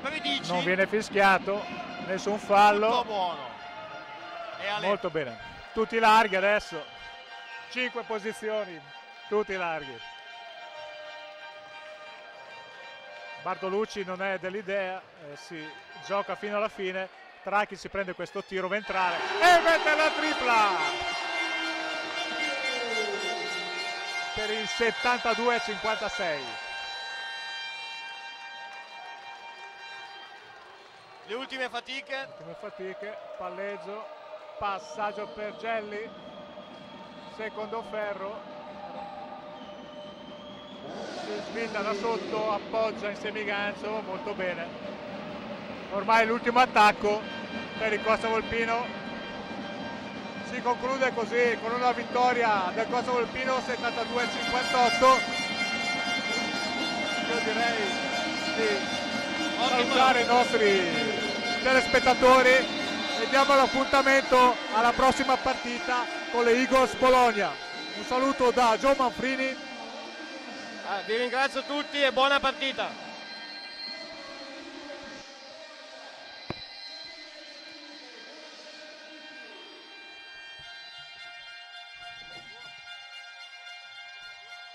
Predici, non viene fischiato nessun fallo. Buono. E Ale, molto bene. Tutti larghi adesso. 5 posizioni. Tutti larghi. Bartolucci non è dell'idea eh, si gioca fino alla fine Tracchi si prende questo tiro ventrale e mette la tripla. Per il 72 a 56 le ultime fatiche, Ultime fatiche, palleggio, passaggio per Gelli, secondo ferro, si svinta da sotto, appoggia in semigancio, molto bene. Ormai l'ultimo attacco per il Costa Volpino. Si conclude così con una vittoria del Costa Volpino 72-58. Io direi di salutare i nostri telespettatori e diamo l'appuntamento alla prossima partita con le Eagles Bologna. Un saluto da Gio Manfrini. Ah, vi ringrazio tutti e buona partita.